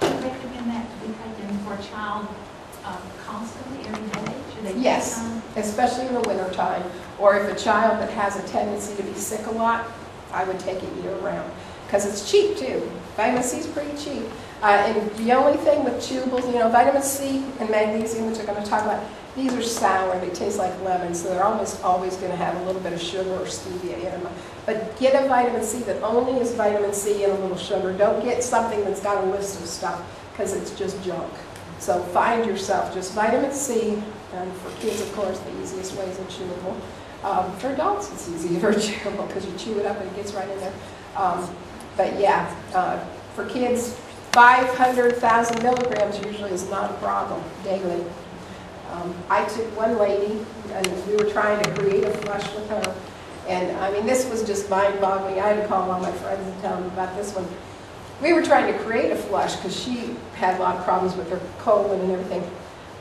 Do you recommend that to be taken for a child um, constantly every day? Should they Yes. especially in the wintertime, or if a child that has a tendency to be sick a lot, I would take it year-round, because it's cheap too. Vitamin C is pretty cheap. Uh, and the only thing with chewables, you know, vitamin C and magnesium, which I'm going to talk about, these are sour, they taste like lemon, so they're almost always going to have a little bit of sugar or stevia in them. But get a vitamin C that only is vitamin C and a little sugar. Don't get something that's got a list of stuff, because it's just junk. So find yourself just vitamin C, and for kids, of course, the easiest way is a chewable. Um, for adults, it's easy for chewable because you chew it up and it gets right in there. Um, but yeah, uh, for kids, 500,000 milligrams usually is not a problem daily. Um, I took one lady, and we were trying to create a flush with her. And I mean, this was just mind-boggling. I had to call all my friends and tell them about this one. We were trying to create a flush because she had a lot of problems with her colon and everything.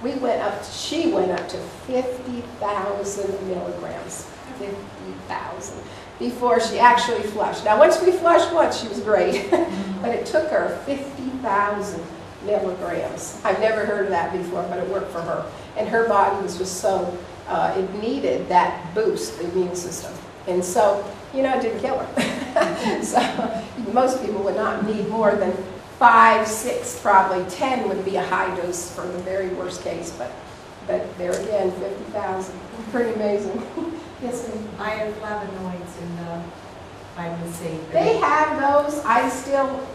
We went up, she went up to 50,000 milligrams, 50,000, before she actually flushed. Now, once we flushed once, she was great, but it took her 50,000 milligrams. I've never heard of that before, but it worked for her. And her body was just so, uh, it needed that boost, the immune system. And so, you know, it didn't kill her. so most people would not need more than five, six, probably 10 would be a high dose for the very worst case, but, but there again, 50,000, pretty amazing. yes, ma'am. I have flavonoids in the vitamin C. They have those, I still,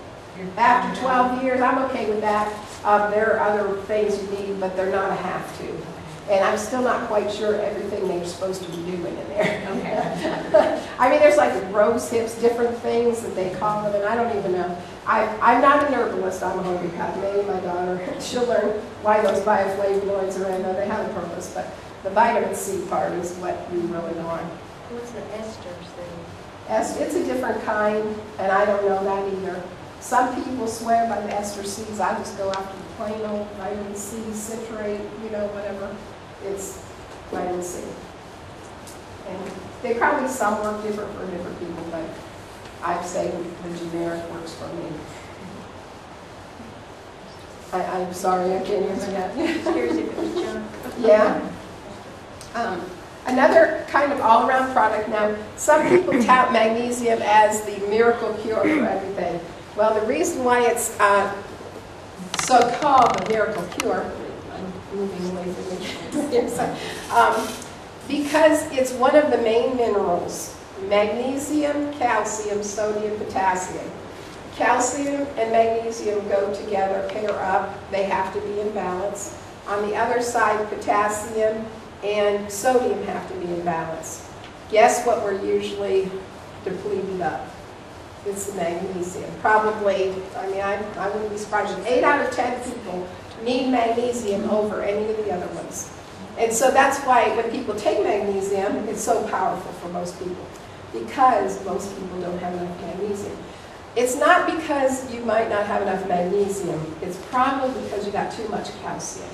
after 12 years, I'm okay with that. Um, there are other things you need, but they're not a have to. And I'm still not quite sure everything they're supposed to be doing in there. Okay. I mean, there's like rose hips, different things that they call them, and I don't even know. I, I'm not an herbalist, I'm a homeopath. Maybe my daughter, she'll learn why those bioflavonoids are in there. They have a purpose, but the vitamin C part is what you really want. What's the esters then? Es- It's a different kind, and I don't know that either. Some people swear by the ester Cs. I just go after the plain old vitamin C, citrate, you know, whatever. It's vitamin C. And they probably some work different for different people, but I'd say the generic works for me. I, I'm sorry, I can't answer that. Curious if it. Yeah. Um, Another kind of all-around product now, some people tout magnesium as the miracle cure for everything. Well, the reason why it's uh, so-called the miracle cure, I'm moving away from it, so, um, because it's one of the main minerals, magnesium, calcium, sodium, potassium. calcium and magnesium go together, pair up, they have to be in balance. On the other side, potassium and sodium have to be in balance. Guess what we're usually depleted of? It's the magnesium. Probably, I mean, I, I wouldn't be surprised eight out of 10 people need magnesium over any of the other ones. And so that's why when people take magnesium, it's so powerful for most people, because most people don't have enough magnesium. It's not because you might not have enough magnesium, it's probably because you got too much calcium.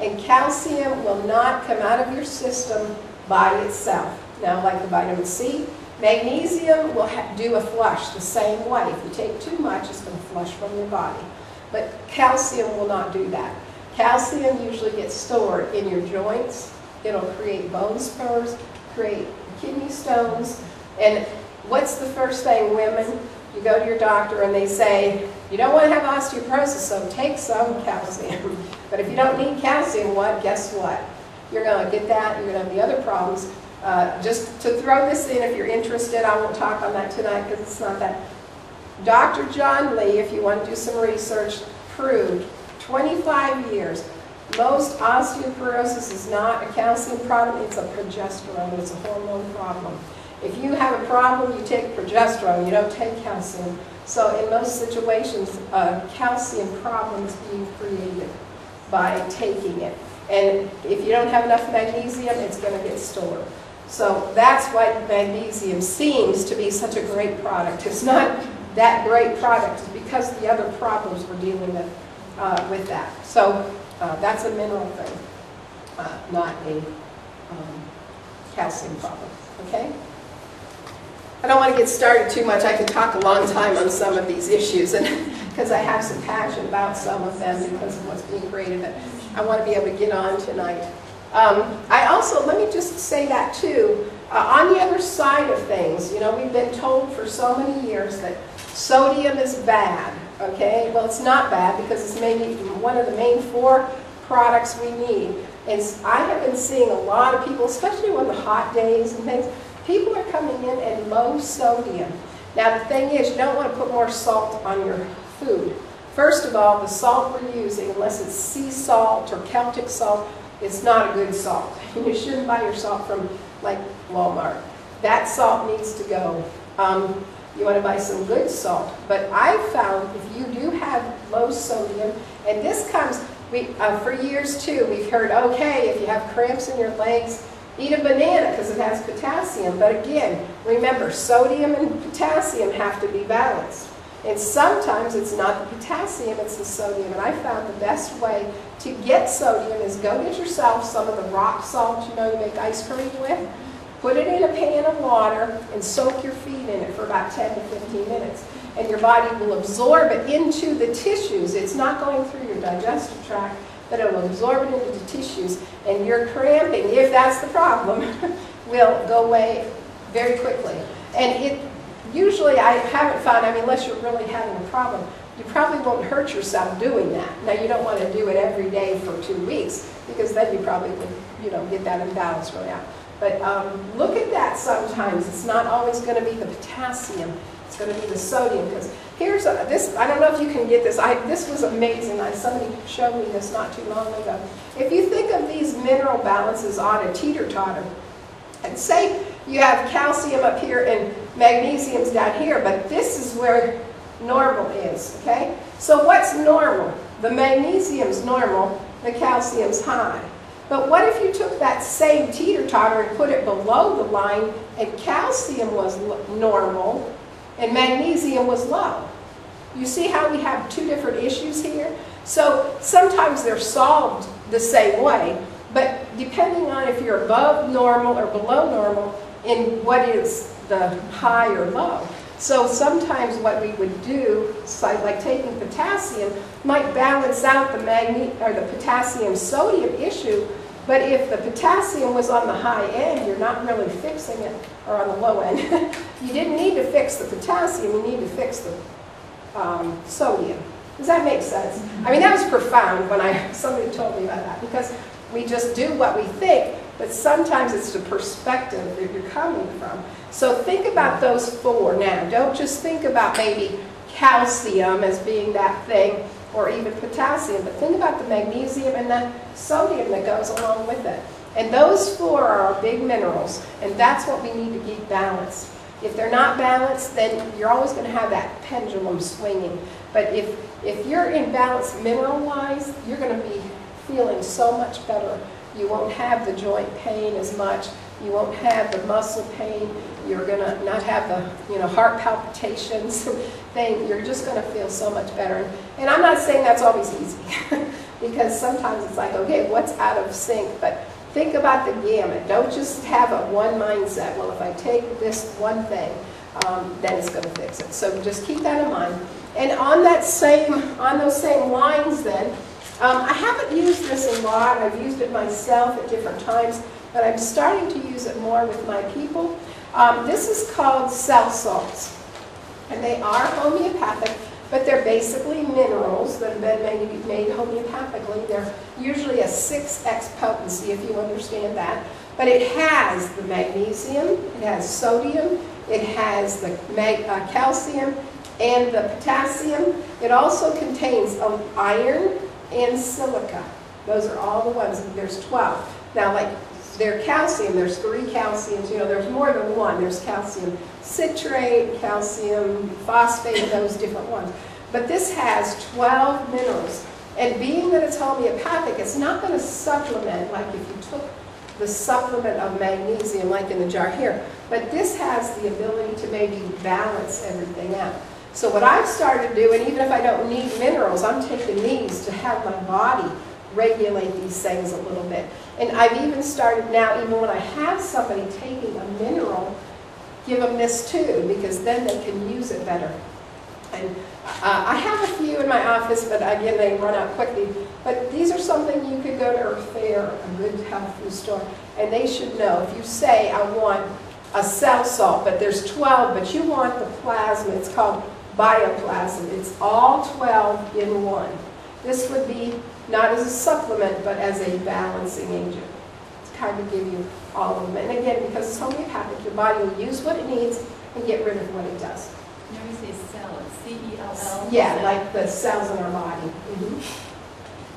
And calcium will not come out of your system by itself. Now, like the vitamin C, magnesium will do a flush the same way. If you take too much, it's going to flush from your body. But calcium will not do that. Calcium usually gets stored in your joints. It'll create bone spurs, create kidney stones. And what's the first thing, women? You go to your doctor and they say, you don't want to have osteoporosis, so take some calcium. But if you don't need calcium, what? Guess what? You're going to get that, you're going to have the other problems. Uh, just to throw this in, if you're interested, I won't talk on that tonight because it's not that. Dr. John Lee, if you want to do some research, proved 25 years, most osteoporosis is not a calcium problem, it's a progesterone, it's a hormone problem. If you have a problem, you take progesterone, you don't take calcium. So in most situations, a calcium problem is being created by taking it. And if you don't have enough magnesium, it's going to get stored. So that's why magnesium seems to be such a great product. It's not that great product, it's because the other problems we're dealing with, uh, with that. So uh, that's a mineral thing, uh, not a um, calcium problem, okay? I don't want to get started too much. I could talk a long time on some of these issues, and because I have some passion about some of them because of what's being created, but I want to be able to get on tonight. Um, I also, let me just say that too, uh, on the other side of things, you know, we've been told for so many years that sodium is bad, okay? Well, it's not bad because it's maybe one of the main four products we need. And I have been seeing a lot of people, especially on the hot days and things, people are coming in at low sodium. Now, the thing is, you don't want to put more salt on your food. First of all, the salt we're using, unless it's sea salt or Celtic salt, it's not a good salt. You shouldn't buy your salt from like Walmart. That salt needs to go. Um, you want to buy some good salt. But I've found if you do have low sodium, and this comes, we, uh, for years too, we've heard, okay, if you have cramps in your legs, eat a banana because it has potassium. But again, remember, sodium and potassium have to be balanced. And sometimes it's not the potassium, it's the sodium. And I found the best way to get sodium is go get yourself some of the rock salt, you know, you make ice cream with. Put it in a pan of water and soak your feet in it for about 10 to 15 minutes. And your body will absorb it into the tissues. It's not going through your digestive tract, but it will absorb it into the tissues. And your cramping, if that's the problem, will go away very quickly. And it usually I haven't found, I mean, unless you're really having a problem, you probably won't hurt yourself doing that. Now, you don't want to do it every day for two weeks, because then you probably would, you know, get that imbalance really out. But um, look at that sometimes. It's not always going to be the potassium. It's going to be the sodium. Because here's a, this, I don't know if you can get this. I, this was amazing. I, somebody showed me this not too long ago. If you think of these mineral balances on a teeter-totter, and say you have calcium up here and magnesium's down here, but this is where normal is, okay? So what's normal? The magnesium's normal, the calcium's high. But what if you took that same teeter-totter and put it below the line and calcium was normal and magnesium was low? You see how we have two different issues here? So sometimes they're solved the same way, but depending on if you're above normal or below normal in what is the high or low. So sometimes what we would do, like taking potassium, might balance out the magne or the potassium sodium issue, but if the potassium was on the high end, you're not really fixing it, or on the low end. you didn't need to fix the potassium, you need to fix the um, sodium. Does that make sense? I mean, that was profound when I somebody told me about that, because we just do what we think, but sometimes it's the perspective that you're coming from. So think about those four now. Don't just think about maybe calcium as being that thing, or even potassium, but think about the magnesium and the sodium that goes along with it. And those four are our big minerals, and that's what we need to keep balanced. If they're not balanced, then you're always going to have that pendulum swinging. But if, if you're in balance mineral-wise, you're going to be feeling so much better. You won't have the joint pain as much. You won't have the muscle pain. You're going to not have the, you know, heart palpitations thing. You're just going to feel so much better. And I'm not saying that's always easy, because sometimes it's like, okay, what's out of sync? But think about the gamut. Don't just have a one mindset. Well, if I take this one thing, um, then it's going to fix it. So just keep that in mind. And on that same, on those same lines, then, um, I haven't used this a lot. I've used it myself at different times, but I'm starting to use it more with my people. Um, this is called cell salts, and they are homeopathic. But they're basically minerals that have been made, made homeopathically. They're usually a 6x potency, if you understand that. But it has the magnesium, it has sodium, it has the uh, calcium, and the potassium. It also contains um, iron and silica. Those are all the ones. There's 12. Now, like their calcium, there's three calciums, you know, there's more than one. There's calcium citrate, calcium phosphate, those different ones. But this has 12 minerals. And being that it's homeopathic, it's not going to supplement like if you took the supplement of magnesium like in the jar here. But this has the ability to maybe balance everything out. So what I've started to do, and even if I don't need minerals, I'm taking these to have my body regulate these things a little bit. And I've even started now, even when I have somebody taking a mineral, give them this too, because then they can use it better. And uh, I have a few in my office, but again, they run out quickly. But these are something you could go to Earth Fare, a good health food store, and they should know. If you say, I want a cell salt, but there's 12, but you want the plasma, it's called bioplasm. It's all 12 in one. This would be not as a supplement, but as a balancing agent. It's kind of give you all of them. And again, because it's homeopathic, your body will use what it needs and get rid of what it does. Now you say cell, it's C-E-L-L? Yeah, like the cells in our body. Mm-hmm.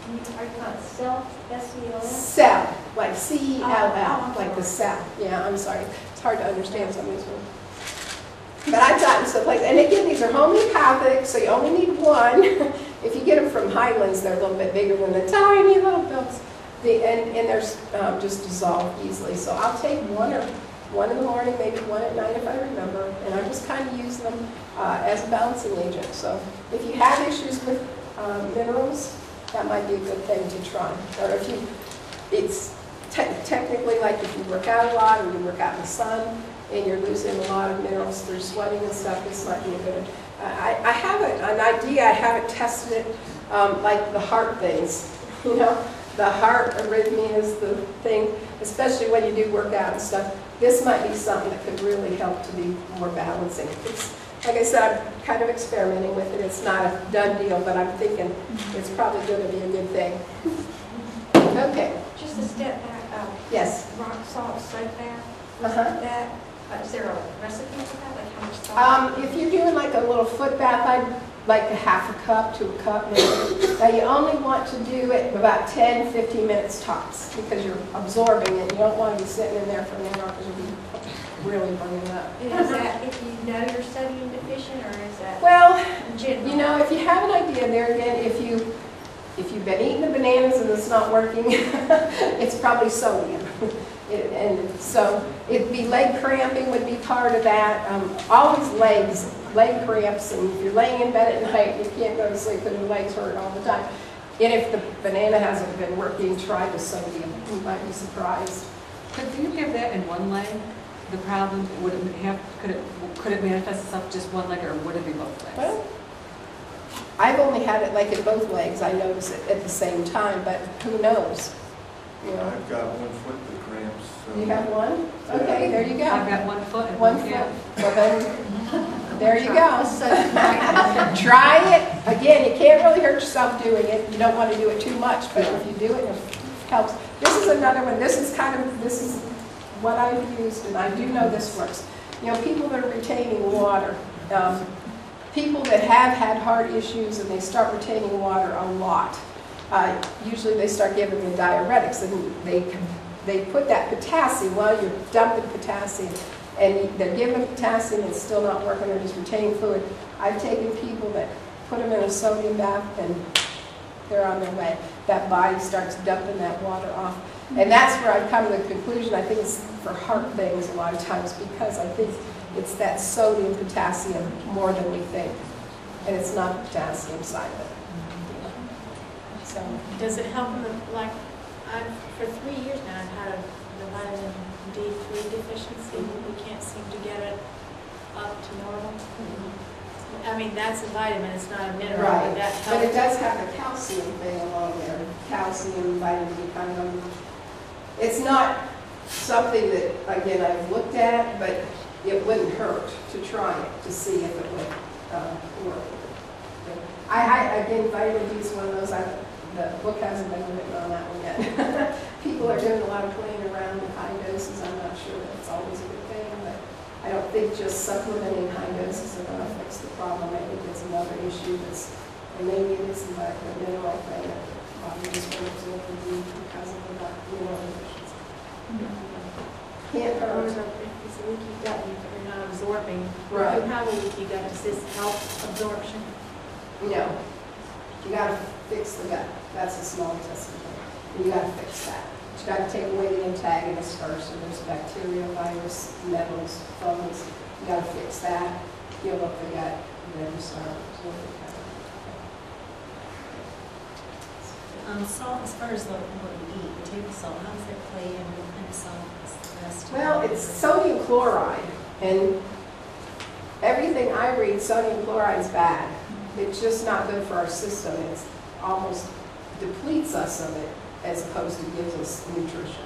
Are you talking self, S-E-L-F? Cell, like C-E-L-L, Oh, oh, like the cell. Yeah, I'm sorry. It's hard to understand some of these words. But I've gotten some place, and again, these are homeopathic, so you only need one. If you get them from Hyland's, they're a little bit bigger than the tiny little pills. The, and, and they're um, just dissolved easily. So I'll take one or one in the morning, maybe one at night if I remember, and I just kind of use them uh, as a balancing agent. So if you have issues with um, minerals, that might be a good thing to try. Or if you, it's te- technically like if you work out a lot or you work out in the sun and you're losing a lot of minerals through sweating and stuff, this might be a good. I, I have an idea. I haven't tested it, um, like the heart things. You know, the heart arrhythmia is the thing, especially when you do work out and stuff. This might be something that could really help to be more balancing. It's, like I said, I'm kind of experimenting with it. It's not a done deal, but I'm thinking it's probably going to be a good thing. Okay, Just a step back, uh, yes. rock salt soap bath, Uh-huh. that, uh, is there a recipe for that, like how much salt? Um, if you're doing like a little foot bath, I'd like a half a cup to a cup maybe. Now you only want to do it about 10, 15 minutes tops because you're absorbing it. You don't want to be sitting in there for an hour because you'll be really burning up. And Is that if you know you're sodium deficient, or is that Well, you know, if you have an idea there again, if you, if you've been eating the bananas and it's not working, it's probably sodium. It- And so it'd be leg cramping would be part of that. Um, Always legs, leg cramps, and if you're laying in bed at night, and you can't go to sleep because your legs hurt all the time. And if the banana hasn't been working, try the sodium. You might be surprised. Could you have that in one leg? The problem, would it have, could it, could it manifest itself just one leg or would it be both legs? Well, I've only had it like in both legs, I notice it at the same time, but who knows? You know, I've got one foot that cramps. so- you have one? Okay, there you go. I've got one foot and One one foot. hand. Well, then, there you go. So try it. Again, you can't really hurt yourself doing it. You don't want to do it too much, but if you do it, it helps. This is another one. This is kind of, this is what I've used, and I do know this works. You know, people that are retaining water, um, people that have had heart issues and they start retaining water a lot, uh, usually they start giving them diuretics and they, they put that potassium, well, you're dumping potassium and they're giving potassium, it's still not working, they're just retaining fluid. I've taken people that put them in a sodium bath and they're on their way. That body starts dumping that water off. And mm-hmm. that's where I've come to the conclusion, I think it's for heart things a lot of times because I think it's that sodium potassium more than we think. And it's not the potassium side of it. Mm-hmm. So, Does it help in the, like, I've, for three years now, I've had a the vitamin D3 deficiency. We can't seem to get it up to normal. I mean, that's a vitamin, it's not a mineral, Right. but that but it does have the calcium thing along there, calcium, vitamin D kind of. It's not something that, again, I've looked at, but it wouldn't hurt to try it, to see if it would uh, work. I, I, again, vitamin D is one of those, I, the book hasn't been written on that one yet. People are doing a lot of playing around with high doses, I'm not sure that it's always a good thing, but I don't think just supplementing high doses are gonna fix the problem. I think it's another issue that's, and maybe it is the the mineral thing that body just won't the because of the mineral deficiency. Mm-hmm. Can't is it- if it's a leaky gut, you- you're not absorbing. Right. You have a leaky gut, does this help absorption? No. You gotta fix the gut. That's a small intestine. You gotta fix that. You gotta take away the antagonists first, and there's bacteria, virus, metals, fungus. You gotta fix that, heal up the gut, and then you start absorbing. Um, salt, as far as the, what we eat, the table salt, how does that play in, what kind of salt is the best? Well, it's sodium chloride, and everything I read, sodium chloride is bad. It's just not good for our system. It almost depletes us of it as opposed to gives us nutrition.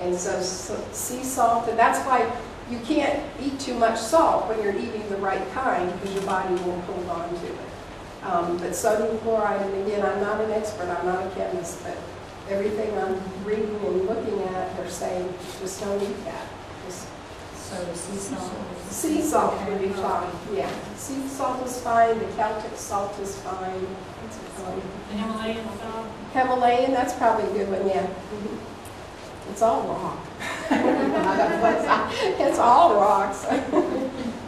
And so, so sea salt, and that's why you can't eat too much salt when you're eating the right kind because your body won't hold on to it. Um, but sodium chloride, and again, I'm not an expert, I'm not a chemist, but everything I'm reading and looking at, they're saying just don't eat that. Just So sea salt. Sea salt would be fine, yeah. Sea salt is fine, the Celtic salt is fine. Um, The Himalayan salt? Himalayan, that's probably a good one, yeah. Mhm. It's all rock. It's all rocks.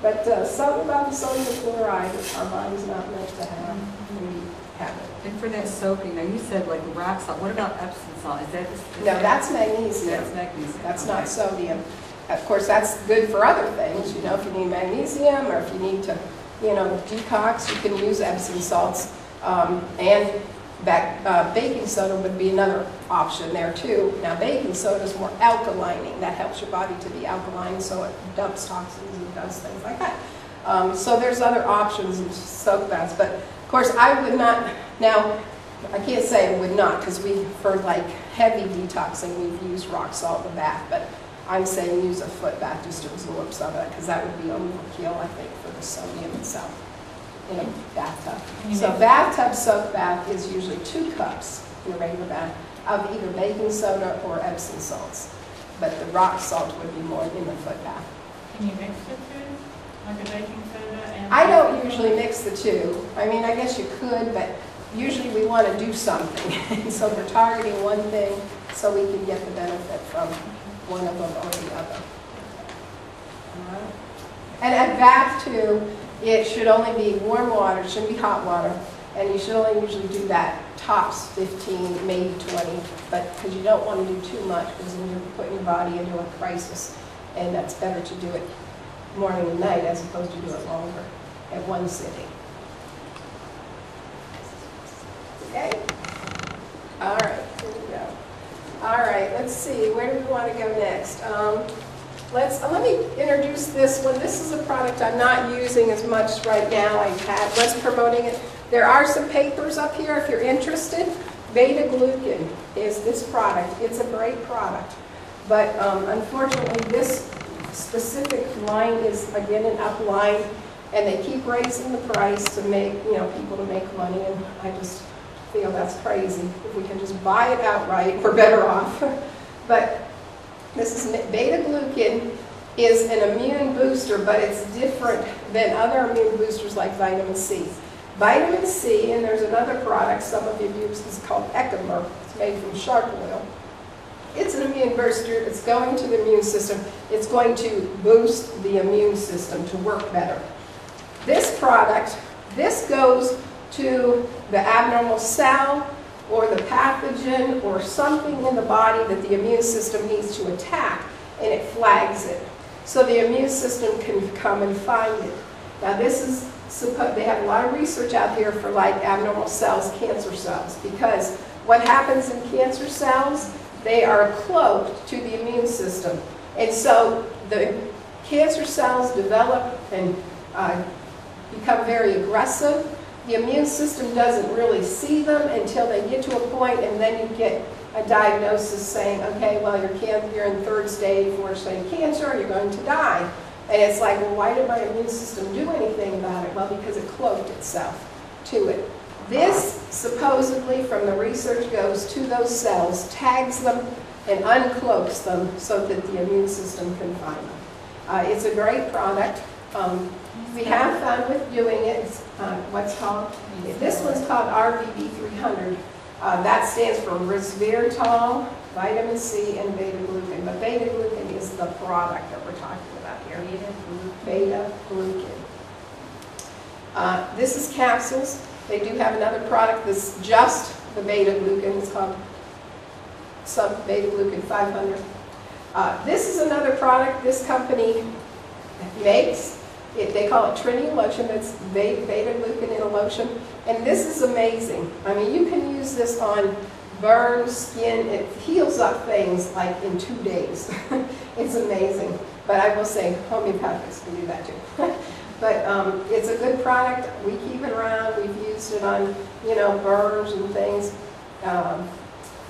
But uh, something about the sodium chloride, our body's not meant to have, we have it. And for that soaking, now you said like rock salt, what about Epsom salt? Is that? is No, that- that's magnesium. That's magnesium. That's okay. not sodium. Of course, that's good for other things, you know, if you need magnesium or if you need to, you know, detox, you can use Epsom salts. Um, And back, uh, baking soda would be another option there too. Now, baking soda is more alkalining, that helps your body to be alkaline, so it dumps toxins and does things like that. Um, So there's other options in soak baths, but of course, I would not, now, I can't say I would not, because we, for like heavy detoxing, we've used rock salt in the bath, but I'm saying use a foot bath just to absorb some of that, because that would be overkill, I think, for the sodium itself in a bathtub. So bathtub soak bath is usually two cups in a regular bath of either baking soda or Epsom salts. But the rock salt would be more in the foot bath. Can you mix the two, like a baking soda and? I don't usually mix the two. I mean, I guess you could, but usually we want to do something. So we're targeting one thing so we can get the benefit from one of them or the other. Right? And at bath too, it should only be warm water, it shouldn't be hot water. And you should only usually do that tops 15, maybe 20, but, because you don't want to do too much, because then you're putting your body into a crisis. And that's better to do it morning and night as opposed to do it longer at one sitting. Okay? All right, here we go. All right, let's see, where do we want to go next? Um, Let's, let me introduce this one. This is a product I'm not using as much right now. I had, was promoting it. There are some papers up here if you're interested. Beta glucan is this product. It's a great product. But um, unfortunately, this specific line is, again, an up line, and they keep raising the price to make, you know, people to make money, and I just feel that's crazy. If we can just buy it outright, we're better off. But this is beta glucan, is an immune booster, but it's different than other immune boosters like vitamin C. Vitamin C, and there's another product some of you use, it's called Ecomer. It's made from shark oil. It's an immune booster. It's going to the immune system. It's going to boost the immune system to work better. This product, this goes to the abnormal cell or the pathogen or something in the body that the immune system needs to attack, and it flags it. So the immune system can come and find it. Now this is, they have a lot of research out here for like abnormal cells, cancer cells, because what happens in cancer cells, they are cloaked to the immune system. And so the cancer cells develop and uh, become very aggressive. The immune system doesn't really see them until they get to a point, and then you get a diagnosis saying, okay, well, you're, can- you're in third stage, fourth stage cancer, you're going to die. And it's like, well, why did my immune system do anything about it? Well, because it cloaked itself to it. This supposedly, from the research, goes to those cells, tags them, and uncloaks them so that the immune system can find them. Uh, it's a great product. Um, we have fun with doing it. It's uh, what's called, this one's called RVB 300. Uh, that stands for resveratrol, vitamin C, and beta glucan. But beta glucan is the product that we're talking about here. Beta glucan. Uh, this is capsules. They do have another product that's just the beta glucan. It's called sub beta glucan 500. Uh, this is another product this company makes. It, they call it Trinity lotion. It's beta, beta glucan in a lotion. And this is amazing. I mean, you can use this on burns, skin. It heals up things like in two days. it's amazing. But I will say homeopathics can do that too. but um, it's a good product. We keep it around. We've used it on, you know, burns and things. Um,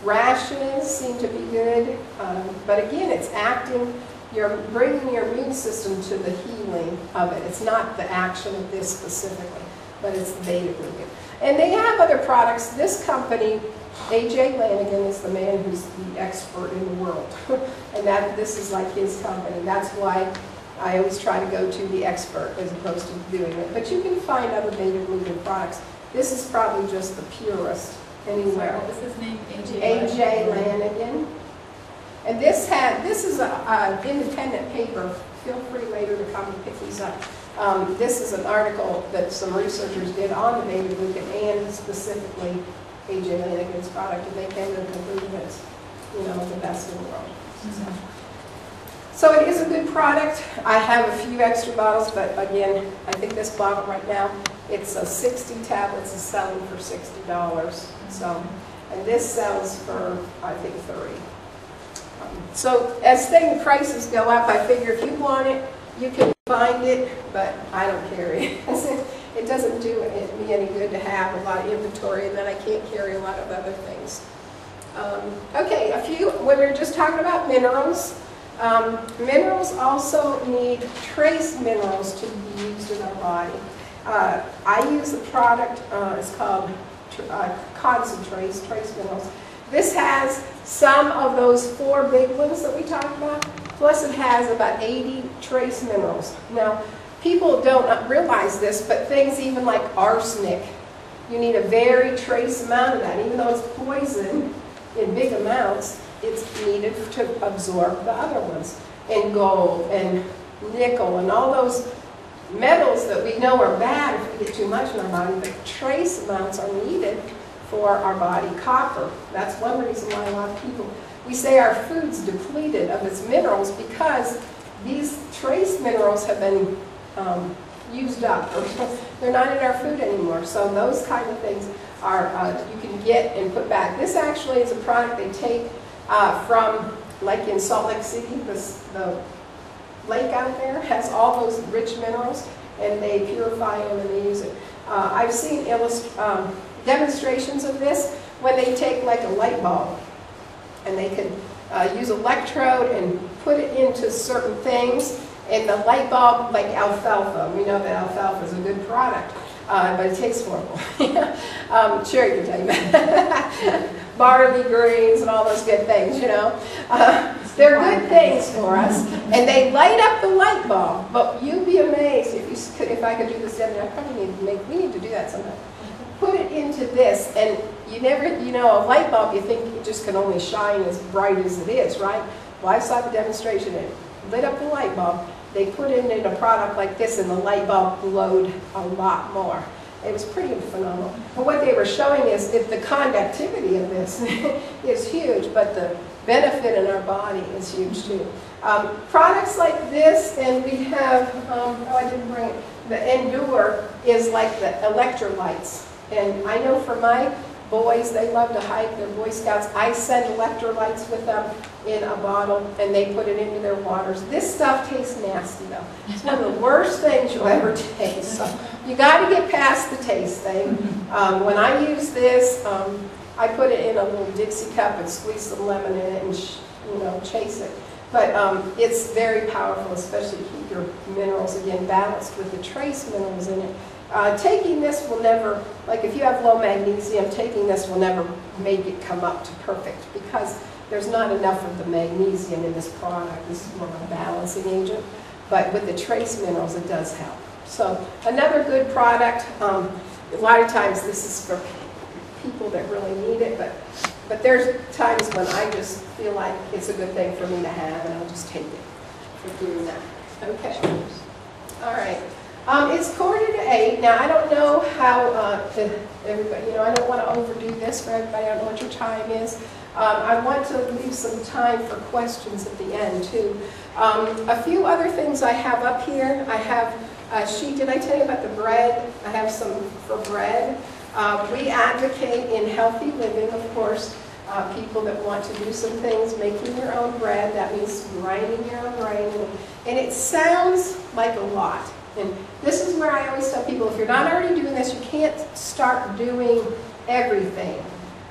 rashes seem to be good. Um, but again, it's acting you're bringing your immune system to the healing of it. It's not the action of this specifically, but it's the beta glucan. And they have other products. This company, AJ Lanigan, is the man who's the expert in the world. and that this is like his company. That's why I always try to go to the expert as opposed to doing it. But you can find other beta glucan products. This is probably just the purest anywhere. What was his name? AJ Lanigan. And this had, this is an independent paper. Feel free later to come and pick these up. Um, this is an article that some researchers did on the beta glucan and specifically AJ Lanigan's product, and they came to the conclusion that it's, you know, the best in the world. So it is a good product. I have a few extra bottles, but again, I think this bottle right now, it's a 60 tablets is selling for $60. So, and this sells for, I think, 30. So as thing prices go up, I figure if you want it, you can find it, but I don't carry it. It doesn't do me any good to have a lot of inventory, and then I can't carry a lot of other things. Um, Okay, a few, when we were just talking about minerals, um, minerals also need trace minerals to be used in our body. Uh, I use a product, uh, it's called uh, ConcenTrace, trace minerals. This has some of those four big ones that we talked about, plus it has about 80 trace minerals. Now, people don't realize this, but things even like arsenic, you need a very trace amount of that. Even though it's poison in big amounts, it's needed to absorb the other ones. And gold and nickel and all those metals that we know are bad if we get too much in our body, but trace amounts are needed for our body. Copper, that's one reason why a lot of people, we say our food's depleted of its minerals because these trace minerals have been um, used up. They're not in our food anymore. So those kind of things are, uh, you can get and put back. This actually is a product they take uh, from, like in Salt Lake City, this, the lake out there has all those rich minerals and they purify them and they use it. Uh, I've seen illust um, demonstrations of this when they take like a light bulb and they can uh, use electrode and put it into certain things and the light bulb, like alfalfa, we know that alfalfa is a good product, uh, but it tastes horrible. um, Sherry can tell you. Barley greens and all those good things, you know. Uh, They're good things for us, and they light up the light bulb, but you'd be amazed if you, if I could do this, Debbie, I probably need to make, we need to do that sometime. Put it into this, and you never, you know, a light bulb, you think it just can only shine as bright as it is, right? Well, I saw the demonstration, it lit up the light bulb, they put it in a product like this, and the light bulb glowed a lot more. It was pretty phenomenal. But what they were showing is if the conductivity of this is huge, but the benefit in our body is huge too. Um, products like this, and we have, um, oh, I didn't bring it, the Endure is like the electrolytes. And I know for my boys, they love to hike, they're Boy Scouts, I send electrolytes with them in a bottle, and they put it into their waters. This stuff tastes nasty though. It's one of the worst things you'll ever taste. So you got to get past the taste thing. Um, when I use this, um, I put it in a little Dixie cup and squeeze some lemon in it and, you know, chase it. But um, it's very powerful, especially to keep your minerals, again, balanced with the trace minerals in it. Uh, taking this will never, like if you have low magnesium, taking this will never make it come up to perfect because there's not enough of the magnesium in this product. This is more of a balancing agent. But with the trace minerals, it does help. So another good product, um, a lot of times this is for people that really need it, but, but there's times when I just feel like it's a good thing for me to have, and I'll just take it for doing that. Okay. All right. Um, it's quarter to eight. Now, I don't know how, uh, the- everybody, you know, I don't want to overdo this for everybody. I don't know what your time is. Um, I want to leave some time for questions at the end, too. Um, a few other things I have up here. I have a sheet, did I tell you about the bread? I have some for bread. Uh, we advocate in healthy living, of course, uh, people that want to do some things, making your own bread. That means grinding your own grain. And it sounds like a lot. And this is where I always tell people, if you're not already doing this, you can't start doing everything.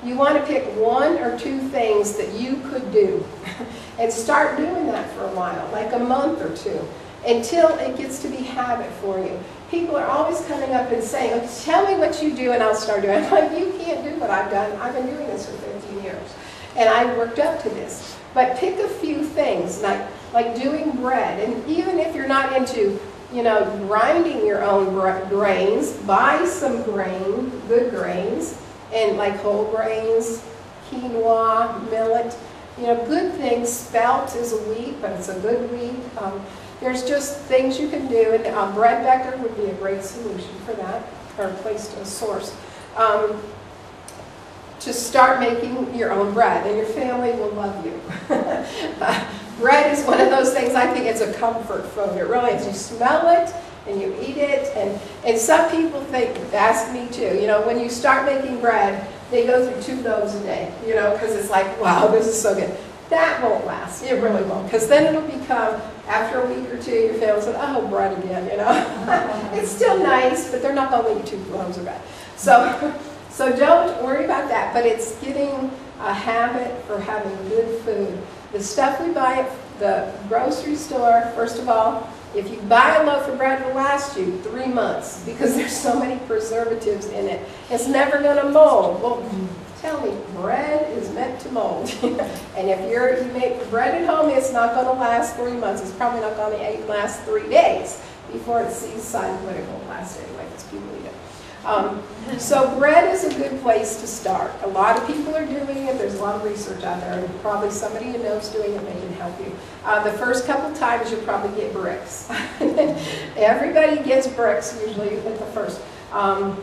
You want to pick one or two things that you could do and start doing that for a while, like a month or two, until it gets to be habit for you. People are always coming up and saying, "Oh, tell me what you do and I'll start doing it. I'm like, you can't do what I've done. I've been doing this for 15 years. And I worked up to this. But pick a few things, like, like doing bread. And even if you're not into you know, grinding your own grains, buy some grain, good grains, and like whole grains, quinoa, millet, you know, good things. Spelt is a wheat, but it's a good wheat. Um, there's just things you can do, and a bread baker would be a great solution for that, or a place to source. Um, to start making your own bread, and your family will love you. bread is one of those things, I think it's a comfort food. It really is. You smell it, and you eat it, and, and some people think, ask me too, you know, when you start making bread, they go through two loaves a day, you know, because it's like, wow, this is so good. That won't last. It really won't. Because then it'll become, after a week or two, your family says, oh, bread again, you know. it's still nice, but they're not going to eat two loaves of bread. So, so don't worry about that. But it's getting a habit for having good food. The stuff we buy at the grocery store, first of all, if you buy a loaf of bread, it'll last you three months because there's so many preservatives in it. It's never going to mold. Well, tell me, bread is meant to mold. and if you're, you make bread at home, it's not going to last three months. It's probably not going to last three days before it sees of what it won't last anyway because people eat it. Um, so bread is a good place to start. A lot of people are doing it. There's a lot of research out there, and probably somebody who knows doing it, they can help you. Uh, the first couple times, you'll probably get bricks. Everybody gets bricks usually at the first. Um,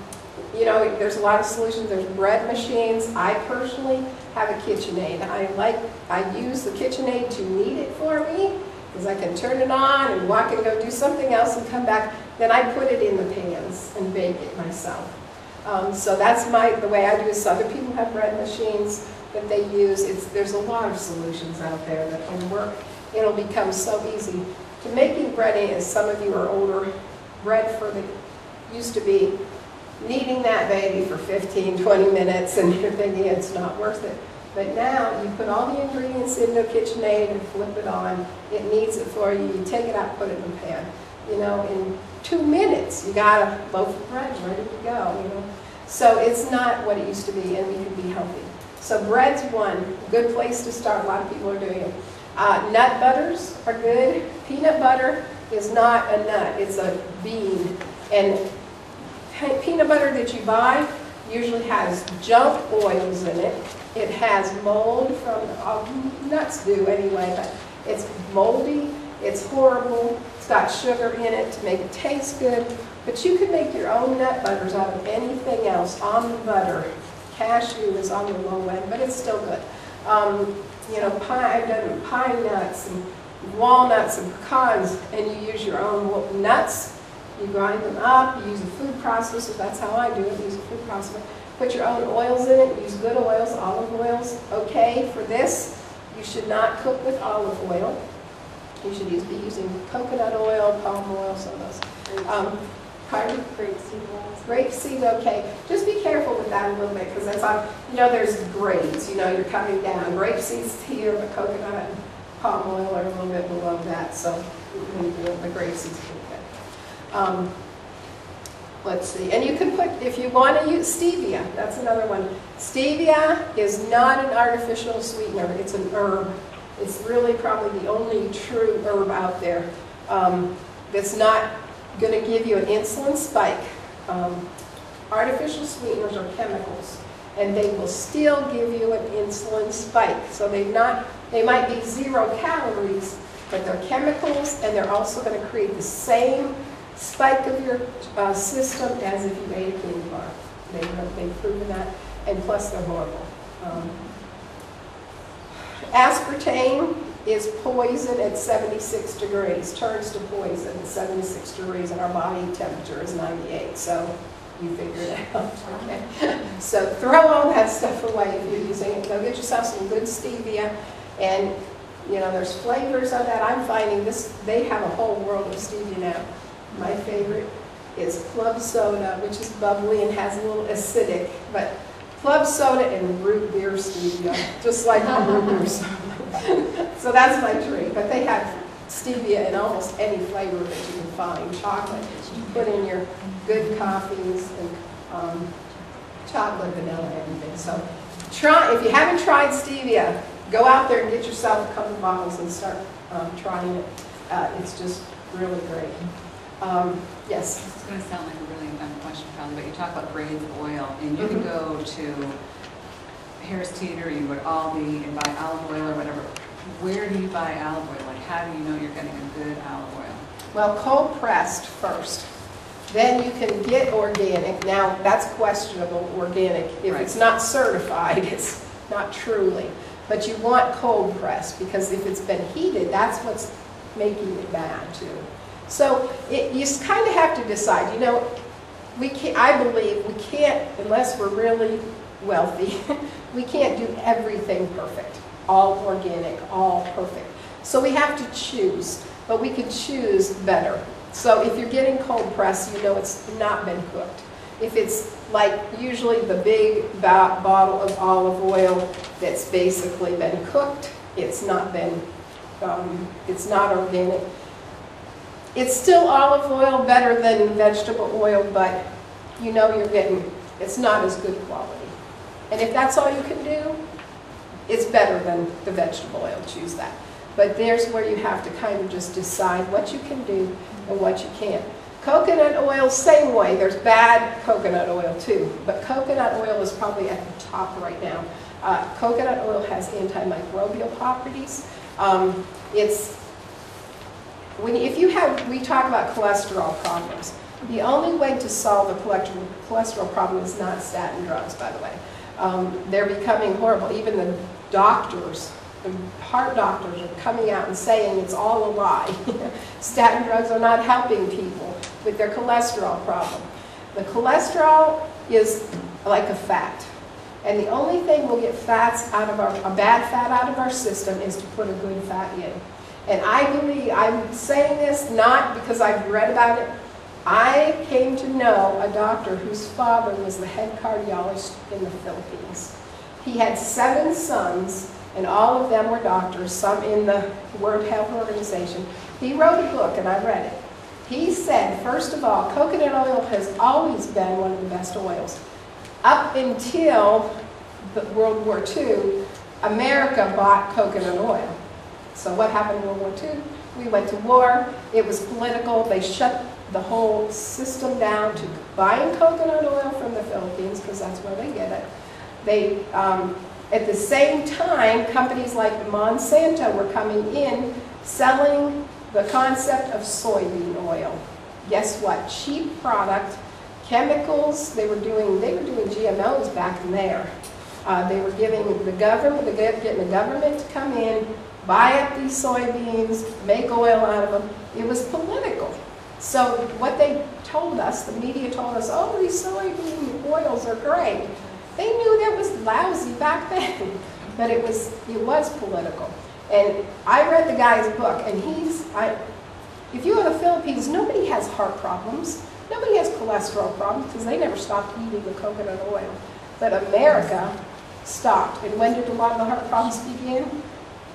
you know, there's a lot of solutions. There's bread machines. I personally have a KitchenAid. I like, I use the KitchenAid to knead it for me because I can turn it on and walk and go do something else and come back. Then I put it in the pans and bake it myself. Um, so that's my the way I do it. Other people have bread machines that they use. It's, there's a lot of solutions out there that can work. It'll become so easy. To making bread, as some of you are older, bread for the used to be kneading that baby for 15, 20 minutes, and you're thinking it's not worth it. But now you put all the ingredients into KitchenAid and flip it on. It kneads it for you. You take it out, put it in the pan. You know, in two minutes, you got a loaf of bread ready to go. You know, so it's not what it used to be, and we can be healthy. So bread's one good place to start. A lot of people are doing it. Uh, nut butters are good. Peanut butter is not a nut, it's a bean. And pe- peanut butter that you buy usually has junk oils in it. It has mold from, uh, nuts do anyway, but it's moldy, it's horrible, it's got sugar in it to make it taste good. But you can make your own nut butters out of anything else on the butter. Cashew is on the low end, but it's still good. Um, you know, pine, I've done pine nuts and walnuts and pecans, and you use your own nuts. You grind them up, you use a food processor, that's how I do it, use a food processor. Put your own oils in it, use good oils, olive oils, okay. For this, you should not cook with olive oil. You should use, be using coconut oil, palm oil, some of those. Um, Pardon? Grapeseed oils. Grapeseed, okay. Just be careful with that a little bit, because that's on, you know, there's grades, you know, you're coming down. Grapeseed's here, but coconut and palm oil are a little bit below that, so when you do it, the grapeseed's good. Um, Let's see, and you can put, if you want to use stevia, that's another one. Stevia is not an artificial sweetener, it's an herb. It's really probably the only true herb out there um, that's not going to give you an insulin spike. Um, artificial sweeteners are chemicals, and they will still give you an insulin spike. So they not they might be zero calories, but they're chemicals, and they're also going to create the same spike of your uh, system as if you ate a candy bar. They, they've proven that, and plus they're horrible. Um, aspartame is poison at 76 degrees, turns to poison at 76 degrees, and our body temperature is 98, so you figure it out, okay? So throw all that stuff away if you're using it. Go get yourself some good stevia, and, you know, there's flavors of that. I'm finding this, they have a whole world of stevia now. My favorite is club soda, which is bubbly and has a little acidic, but club soda and root beer stevia, just like the root beer soda. So that's my drink, but they have stevia in almost any flavor that you can find. Chocolate, you put in your good coffees and um, chocolate, vanilla, everything. So try, if you haven't tried stevia, go out there and get yourself a couple bottles and start um, trying it. Uh, It's just really great. Um, Yes? Is going to sound like a really question probably, but you talk about grades of oil, and you can mm-hmm. go to Harris Teeter, you go to Aldi and buy olive oil or whatever. Where do you buy olive oil? Like, how do you know you're getting a good olive oil? Well, cold pressed first. Then you can get organic. Now, that's questionable, organic. If it's not certified, it's not truly. But you want cold pressed because if it's been heated, that's what's making it bad too. So it, you kind of have to decide, you know, we can't, I believe we can't, unless we're really wealthy, we can't do everything perfect, all organic, all perfect. So we have to choose, but we can choose better. So if you're getting cold press, you know it's not been cooked. If it's like usually the big bo- bottle of olive oil that's basically been cooked, it's not been, um, it's not organic. It's still olive oil, better than vegetable oil, but you know you're getting, it's not as good quality. And if that's all you can do, it's better than the vegetable oil, choose that. But there's where you have to kind of just decide what you can do and what you can't. Coconut oil, same way, there's bad coconut oil too, but coconut oil is probably at the top right now. Uh, coconut oil has antimicrobial properties. Um, it's when, if you have, we talk about cholesterol problems. The only way to solve cholesterol cholesterol problem is not statin drugs, by the way. Um, they're becoming horrible. Even the doctors, the heart doctors are coming out and saying it's all a lie. statin drugs are not helping people with their cholesterol problem. The cholesterol is like a fat. And the only thing we'll get fats out of our, a bad fat out of our system is to put a good fat in. And I believe, I'm saying this not because I've read about it. I came to know a doctor whose father was the head cardiologist in the Philippines. He had seven sons, and all of them were doctors, some in the World Health Organization. He wrote a book, and I read it. He said, first of all, coconut oil has always been one of the best oils. Up until World War II, America bought coconut oil. So what happened in World War II? We went to war, it was political, they shut the whole system down to buying coconut oil from the Philippines, because that's where they get it. They, um, at the same time, companies like Monsanto were coming in selling the concept of soybean oil. Guess what? Cheap product, chemicals, they were doing, they were doing GMOs back in there. Uh, they were giving the government, the, getting the government to come in, buy up these soybeans, make oil out of them. It was political. So what they told us, the media told us, oh, these soybean oils are great. They knew that was lousy back then, but it was, it was political. And I read the guy's book, and he's, I, if you go to the Philippines, nobody has heart problems. Nobody has cholesterol problems because they never stopped eating the coconut oil. But America stopped. And when did a lot of the heart problems begin?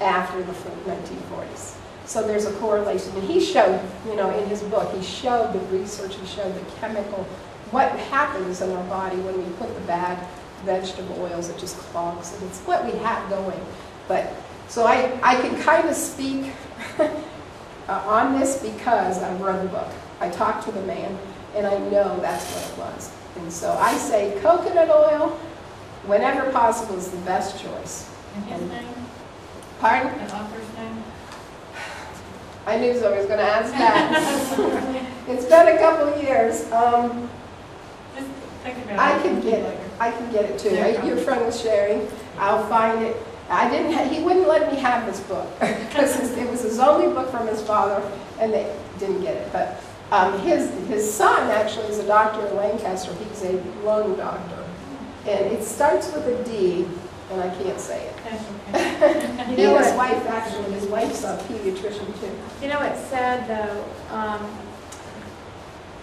After the 1940s. So there's a correlation. And he showed, you know, in his book, he showed the research, he showed the chemical, what happens in our body when we put the bad vegetable oils, it just clogs. And it's what we have going. But, so I, I can kind of speak uh, on this because I've read the book. I talked to the man, and I know that's what it was. And so I say coconut oil, whenever possible, is the best choice. And Pardon? the author's name? I knew somebody was going to ask that. it's been a couple of years. Um, Just think about it. I can get it. I can get it too. I- Your friend was sharing. I'll find it. I didn't. Ha- he wouldn't let me have this book because it was his only book from his father, and they didn't get it. But um, his his son actually is a doctor in Lancaster. He's a lung doctor, and it starts with a D, and I can't say it. That's okay. He You know his what? wife actually. His wife's a pediatrician too. You know what's sad though, um,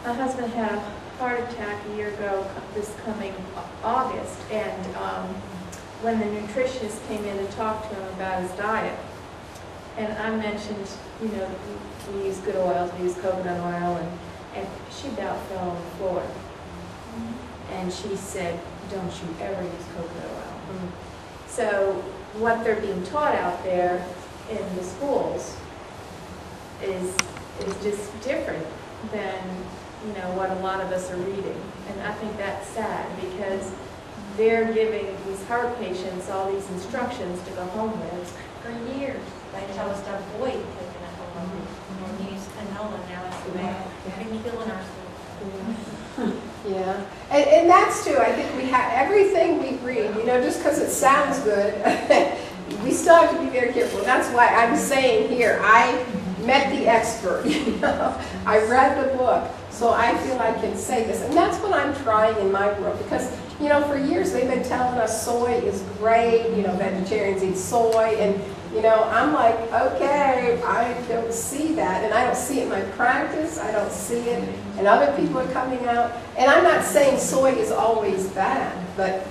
my husband had a heart attack a year ago, this coming August, and, um, when the nutritionist came in to talk to him about his diet, and I mentioned, you know, we, we use good oils, we use coconut oil, and, and she about fell on the floor. And she said, don't you ever use coconut oil. So what they're being taught out there in the schools is, is just different than, you know, what a lot of us are reading. And I think that's sad because they're giving these heart patients all these instructions to go home with. For years, they tell us to avoid coconut oil, and use canola now, it's the way, we've been killing ourselves. Yeah, and, and that's too, I think we have, everything we read, you know, just because it sounds good, we still have to be very careful. That's why I'm saying here, I met the expert, you know, I read the book, so I feel I can say this. And that's what I'm trying in my world, because, you know, for years they've been telling us soy is great, you know, vegetarians eat soy, and, you know, I'm like, okay, I don't see that, and I don't see it in my practice, I don't see it, and other people are coming out, and I'm not saying soy is always bad, but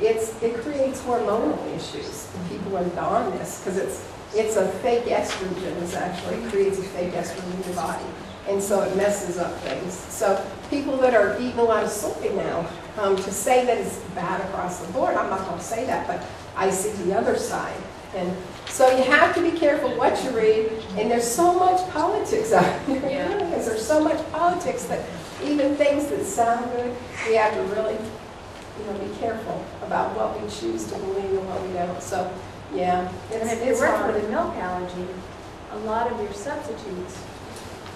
it's, it creates hormonal issues. People are on this, because it's, it's a fake estrogen, it's actually, it creates a fake estrogen in your body, and so it messes up things. So people that are eating a lot of soy now, um, to say that it's bad across the board, I'm not gonna say that, but I see the other side. And so you have to be careful what you read, and there's so much politics out there. Yeah. There's so much politics that even things that sound good, we have to really, you know, be careful about what we choose to believe and what we don't. So, yeah, And it's, if you it's hard. with a milk allergy, a lot of your substitutes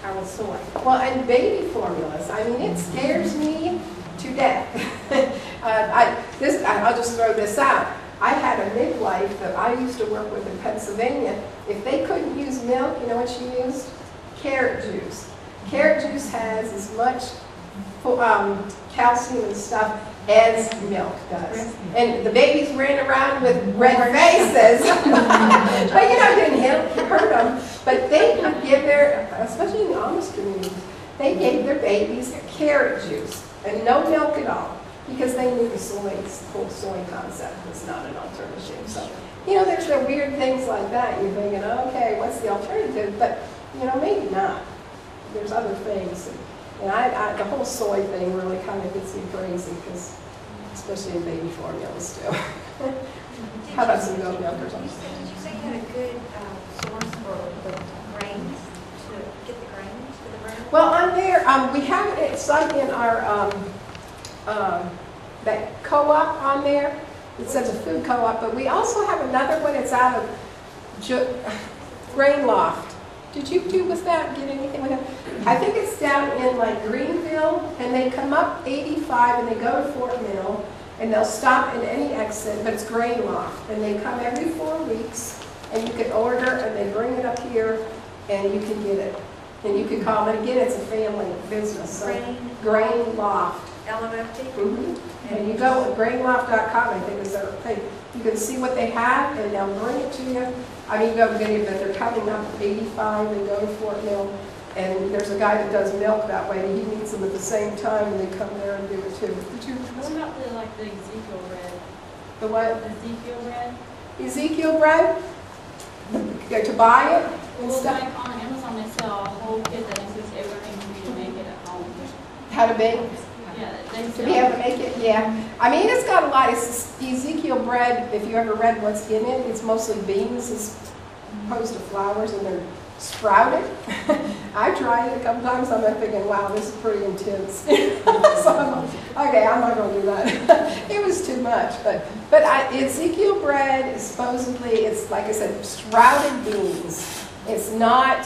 are with soy. Well, and baby formulas, I mean, it scares me to death. Uh, I, this, I- I'll just throw this out. I had a midwife that I used to work with in Pennsylvania. If they couldn't use milk, you know what she used? Carrot juice. Carrot juice has as much um, calcium and stuff as milk does. And the babies ran around with red faces. But you know, didn't hurt hurt them. But they would give their, especially in the Amish community, they gave their babies carrot juice and no milk at all because they knew the soy, the whole soy concept was not an alternative. So, you know, there's the weird things like that. You're thinking, okay, what's the alternative? But, you know, maybe not. There's other things. And I, I, the whole soy thing really kind of gets me crazy because, especially in baby formulas too. How about some goat milk or something? Did you say you had a good uh, source for the grains, to get the grains for the bread? Well, on there, um, we have it, it's like in our, um, um, that co-op on there. It says a food co-op, but we also have another one, it's out of Ju- Grain Loft. Did you do with that, get anything with that? I think it's down in like Greenville, and they come up 85 and they go to Fort Mill, and they'll stop at any exit, but it's Grain Loft. And they come every four weeks, and you can order, and they bring it up here, and you can get it. And you can call them, again, it's a family business, so Grain, Grain Loft. LMFT? Mhm. And you go with grainloft.com, I think is their thing. You can see what they have, and they'll bring it to you. I mean, you go get it, but they're coming up 85 and go to Fort Mill. And there's a guy that does milk that way, and he meets them at the same time, and they come there and do it too. Did you, What about the, like, the Ezekiel bread? the what? Ezekiel bread? Ezekiel bread? Go to buy it and Well, stuff? like on Amazon, they sell a whole kit that includes everything for you to make it at home. How to bake? To be able to make it, yeah. I mean, it's got a lot, it's Ezekiel bread, if you ever read what's in it, it's mostly beans as opposed to flowers and they're sprouted. I tried it a couple times, I'm thinking, wow, this is pretty intense. So I'm like, okay, I'm not gonna do that. It was too much, but, but I- Ezekiel bread is supposedly, it's like I said, sprouted beans. It's not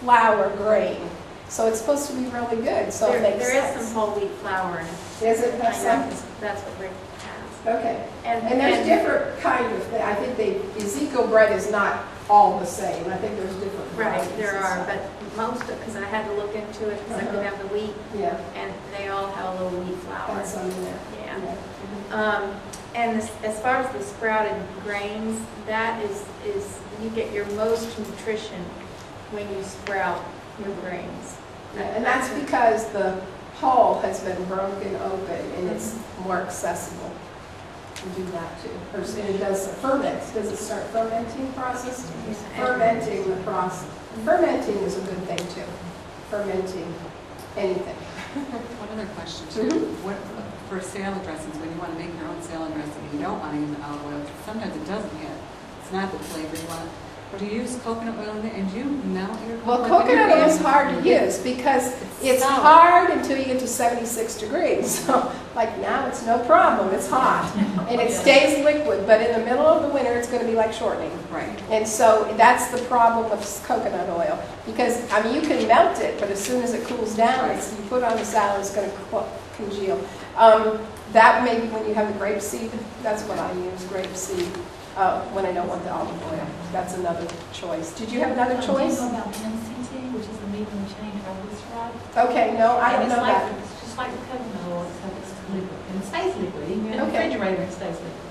flour grain, so it's supposed to be really good, so it There makes there is sense. some whole wheat flour in it. Is it, that's I know, some? That's what Rick has. Okay. And there's different kind of, I think they, Ezekiel bread is not all the same. I think there's different Right, varieties there and are, stuff. but most of, because I had to look into it, because I could Uh-huh. have the wheat, Yeah, and they all have a little wheat flour. that's in there. Yeah. Um, and as, as far as the sprouted grains, that is, is, you get your most nutrition when you sprout your grains. And that's because the hull has been broken open and it's more accessible to do that too. Or so it does ferment, does it start fermenting process? Fermenting the process. Fermenting is a good thing too. Fermenting anything. One other question too, Mhm. what, for salad dressings, when you want to make your own salad dressing, you don't want to use olive oil, sometimes it doesn't hit, it's not the flavor you want, but do you use coconut oil in it, and do you melt your Well, coconut? when you're coconut oil is hard to use because it's sour. hard until you get to 76 degrees. So like now, it's no problem, it's hot. And it stays liquid, but in the middle of the winter, it's going to be like shortening. Right, And so that's the problem with coconut oil. Because, I mean, you can melt it, but as soon as it cools down, it's, you put on the salad, it's going to congeal. Um, That may be when you have the grape seed, that's what I use, grape seed, uh, when I don't want the olive oil. That's another choice. Did you have another Do you choice? know about MCT, which is the medium chain triglyceride? Okay, no, I don't And it's know like- that. It's just like the coconut oil, except it's liquid, and it stays liquid, even in the Okay. refrigerator, it stays liquid.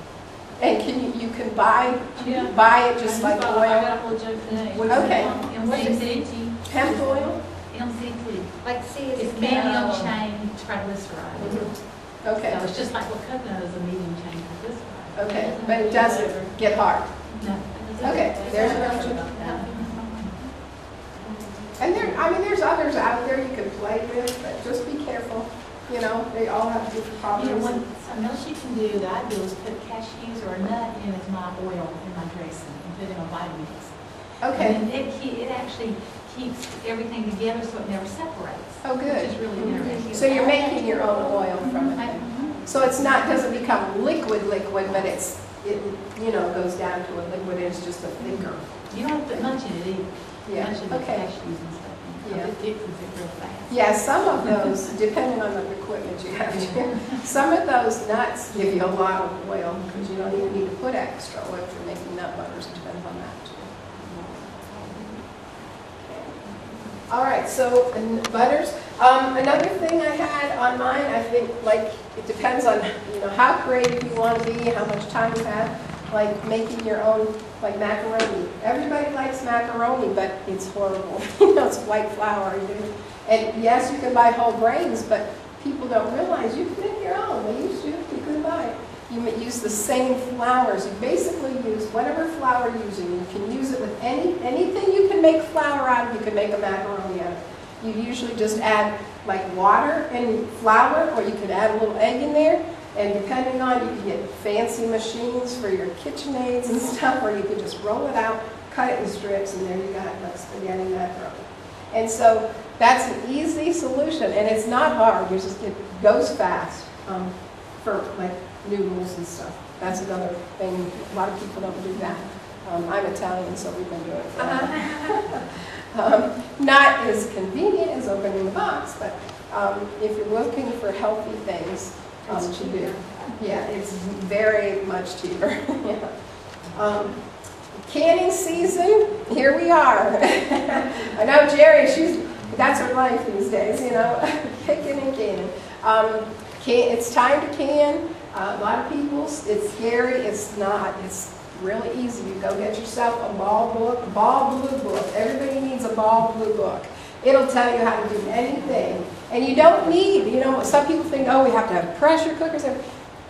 And can you, you can buy, Yeah. buy it just I like bought- I oil? got a whole jug today. Okay. MCT, Hemp oil? MCT, Like, see, it's it's medium medium chain triglyceride. Okay, So it's just like what coconut is a medium chain triglyceride. Okay, but it doesn't get hard. No. Okay, there's another And there, I mean, there's others out there you can play with, but just be careful. You know, they all have different You know, problems. what, something else you can do that I do is put cashews or a nut in as my oil in my dressing and put in a Vitamix. Okay, And it, it actually keeps everything together so it never separates. oh, Which is good. really mm-hmm. interesting. So you're making your own oil from it I- then? So it's not, doesn't become liquid liquid, but it's, it, you know, goes down to a liquid, and it's just a thicker. You don't put much in it either. Yeah, Much in the okay. cashews and stuff. Yeah. It fixes it real fast. Yeah, some of those, depending on the equipment you have, some of those nuts give you a lot of oil, because you don't even need to put extra oil if you're making nut butters, it depends on that too. Mm-hmm. All right, so and butters. Um, another thing I had on mine, I think, like, it depends on, you know, how creative you want to be, how much time you have, like making your own, like macaroni. Everybody likes macaroni, but it's horrible. You know, it's white flour. And yes, you can buy whole grains, but people don't realize you can make your own. They used to, you could buy it. You use the same flours. You basically use whatever flour you're using. You can use it with any, anything you can make flour out of, you can make a macaroni out of. You usually just add like water and flour, or you could add a little egg in there. And depending on, you can get fancy machines for your KitchenAids and stuff, or you could just roll it out, cut it in strips, and there you got like spaghetti macaroni. And so that's an easy solution, and it's not hard, you just, it goes fast um, for like noodles and stuff. That's another thing, a lot of people don't do that. Um, I'm Italian, so we've been doing it. Um, Not as convenient as opening the box, but um, if you're looking for healthy things um, It's to do. cheaper. Yeah, it's very much cheaper. Yeah. Um, Canning season, here we are. I know Jerry, she's, that's her life these days, you know, kicking and canning. Um, can, it's time to can. Uh, a lot of people, it's scary, it's not. It's really easy. You go get yourself a ball book, Ball Blue Book. Everybody needs a Ball Blue Book. It'll tell you how to do anything. And you don't need, you know, some people think, oh, we have to have pressure cookers.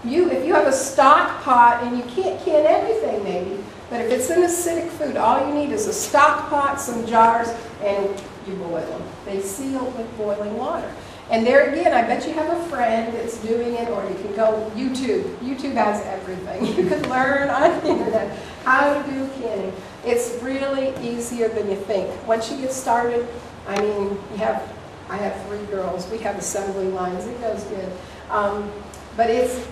You, if you have a stock pot and you can't can everything maybe, but if it's an acidic food, all you need is a stock pot, some jars, and you boil them. They seal with boiling water. And there again, I bet you have a friend that's doing it, or you can go YouTube. YouTube has everything. You can learn on the internet how to do canning. It's really easier than you think. Once you get started, I mean, you have, I have three girls. We have assembly lines. It goes good. Um, but it's,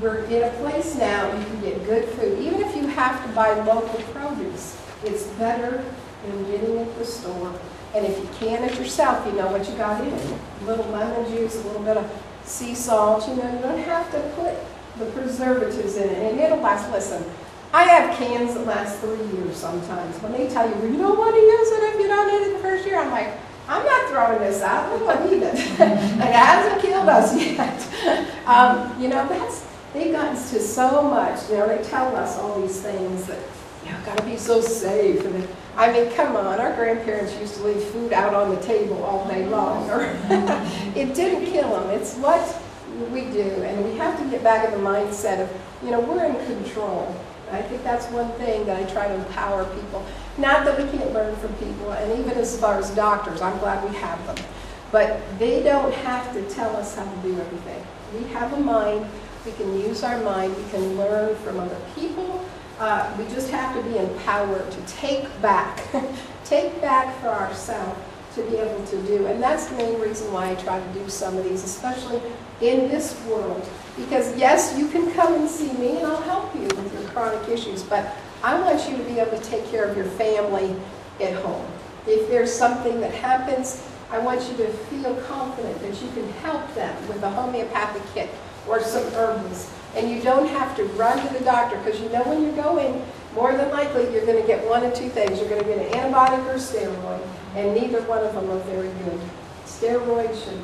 we're in a place now you can get good food. Even if you have to buy local produce, it's better than getting it at the store. And if you can it yourself, you know what you got in it. A little lemon juice, a little bit of sea salt, you know, you don't have to put the preservatives in it, and it'll last, listen, I have cans that last three years sometimes. When they tell you, well, you don't want to use it if you don't eat it the first year, I'm like, I'm not throwing this out, we don't need it. it hasn't killed us yet. Um, you know, that's, they've gotten to so much, you know, they tell us all these things that, you know, gotta be so safe. And it- I mean, come on, our grandparents used to leave food out on the table all day long. It didn't kill them, it's what we do, and we have to get back in the mindset of, you know, we're in control. I think that's one thing that I try to empower people. Not that we can't learn from people, and even as far as doctors, I'm glad we have them. But they don't have to tell us how to do everything. We have a mind, we can use our mind, we can learn from other people. Uh, we just have to be empowered to take back, take back for ourselves to be able to do. And that's the main reason why I try to do some of these, especially in this world. Because yes, you can come and see me and I'll help you with your chronic issues, but I want you to be able to take care of your family at home. If there's something that happens, I want you to feel confident that you can help them with a homeopathic kit or some herbals. And you don't have to run to the doctor because you know when you're going, more than likely you're going to get one of two things. You're going to get an antibiotic or steroid, and neither one of them are very good. Steroids should,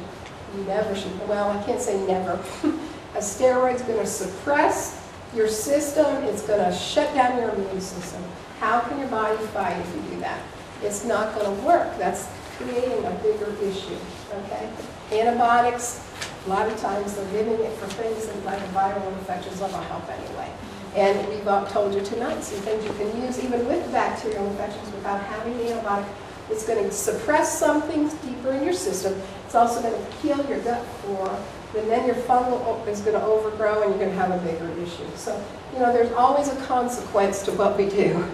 you never should, well, I can't say never. A steroid's going to suppress your system, it's going to shut down your immune system. How can your body fight if you do that? It's not going to work. That's creating a bigger issue, okay? Antibiotics, a lot of times they're giving it for things like viral infections that will help anyway. And we've told you tonight some things you can use even with bacterial infections without having the antibiotic. It's going to suppress something deeper in your system. It's also going to kill your gut flora. And then your fungal is going to overgrow and you're going to have a bigger issue. So, you know, there's always a consequence to what we do.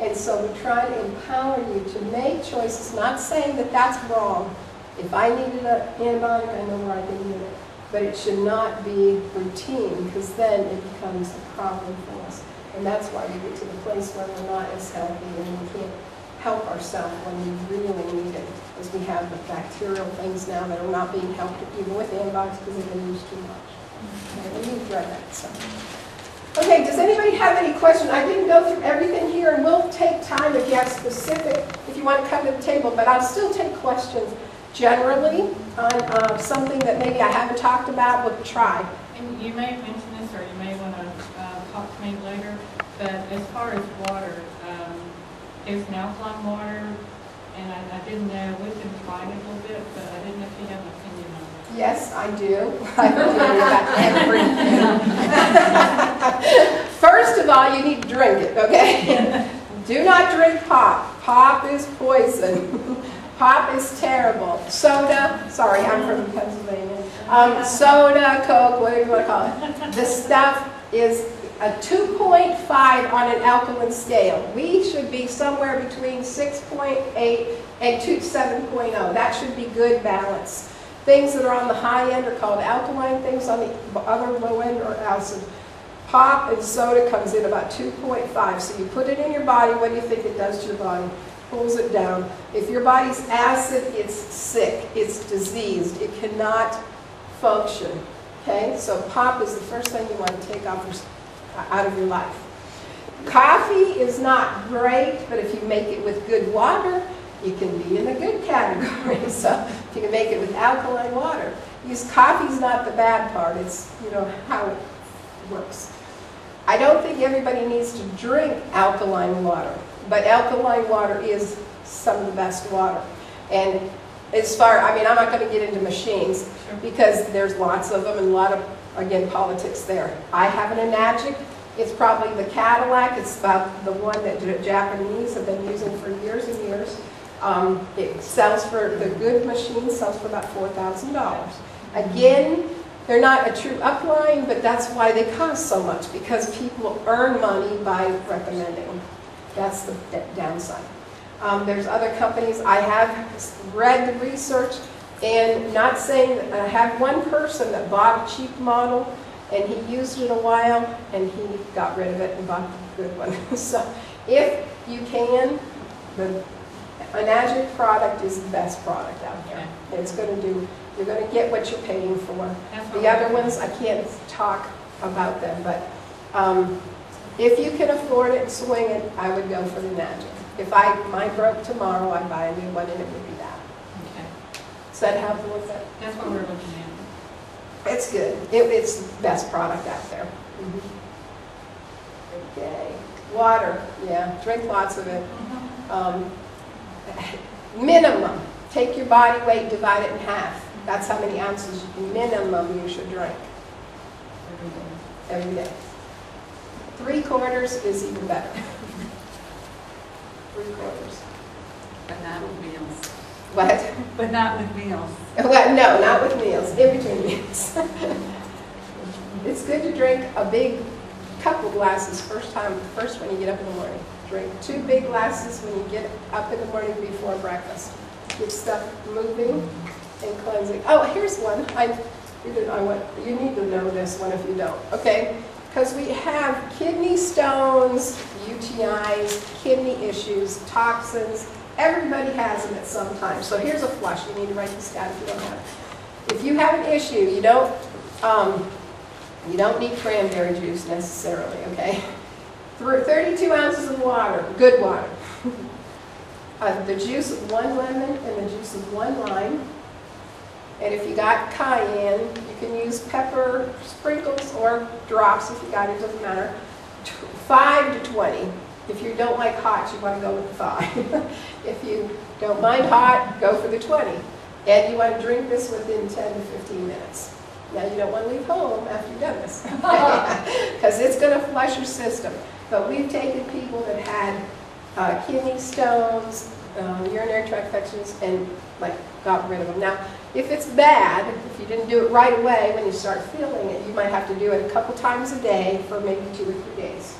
And so we try to empower you to make choices, not saying that that's wrong. If I needed an antibiotic, I know where I can get it. But it should not be routine because then it becomes a problem for us. And that's why we get to the place where we're not as healthy and we can't help ourselves when we really need it. Because we have the bacterial things now that are not being helped even with antibiotics because they've been used too much. Okay, you've read that, so. Okay, does anybody have any questions? I didn't go through everything here, and we'll take time if you have specific, if you want to come to the table, but I'll still take questions generally on uh, something that maybe I haven't talked about, we'll try. And you may have mentioned this, or you may want to talk to me later, but as far as water, um, there's an alkaline water, and I I didn't know, we've been trying a little bit, but I didn't know if you have an opinion on it. Yes, I do. I do about everything. First of all, you need to drink it, okay? Do not drink pop. Pop is poison. Pop is terrible. Soda, sorry, I'm from Pennsylvania. Um, soda, Coke, whatever you want to call it. The stuff is a 2.5 on an alkaline scale. We should be somewhere between 6.8 and 2, 7.0. That should be good balance. Things that are on the high end are called alkaline, things on the other low end are acid. Pop and soda comes in about 2.5, so you put it in your body, what do you think it does to your body? Pulls it down. If your body's acid, it's sick, it's diseased, it cannot function. Okay, so pop is the first thing you want to take off out of your life. Coffee is not great, but if you make it with good water, you can be in a good category. So if you can make it with alkaline water. Because coffee's not the bad part, it's, you know, how it works. I don't think everybody needs to drink alkaline water, but alkaline water is some of the best water. And as far, I mean, I'm not going to get into machines because there's lots of them and a lot of, again, politics there. I have an Enagic. It's probably the Cadillac. It's about the one that the Japanese have been using for years and years. Um, it sells for, the good machine sells for about $4,000. Again, they're not a true upline, but that's why they cost so much, because people earn money by recommending. That's the downside. Um, there's other companies, I have read the research, and not saying, that I had one person that bought a cheap model, and he used it a while, and he got rid of it and bought a good one. so if you can, the Enagic product is the best product out there. It's going to do, you're going to get what you're paying for. That's The other ones, I can't talk about them, but um, if you can afford it and swing it, I would go for the Enagic. If I, mine broke tomorrow, I'd buy a new one and it would be that. Okay, Does that help a little bit? that's what we're looking at. It's good. It, it's the best product out there. Okay. Water, yeah, drink lots of it. Um, minimum, take your body weight, divide it in half. That's how many ounces minimum you should drink every day. Three quarters is even better. Three quarters. But not with meals. What? But not with meals. Well, no, not with meals, in between meals. It's good to drink a big couple glasses first time, first when you get up in the morning. Drink two big glasses when you get up in the morning before breakfast. Get stuff moving and cleansing. Oh, here's one. I, you I want, you need to know this one if you don't, okay? Because we have kidney stones, UTIs, kidney issues, toxins. Everybody has them at some time. So here's a flush. You need to write this down if you don't have it. If you have an issue, you don't, um, you don't need cranberry juice necessarily, okay? 32 ounces of water, good water. Uh, the juice of one lemon and the juice of one lime. And if you got cayenne, you can use pepper sprinkles or drops if you got it, doesn't matter. T- Five to 20. If you don't like hot, you want to go with the five. If you don't mind hot, go for the 20. And you want to drink this within 10 to 15 minutes. Now, you don't want to leave home after you've done this, because it's going to flush your system. But we've taken people that had uh, kidney stones, um, urinary tract infections, and like got rid of them. Now, if it's bad, if you didn't do it right away when you start feeling it, you might have to do it a couple times a day for maybe two or three days.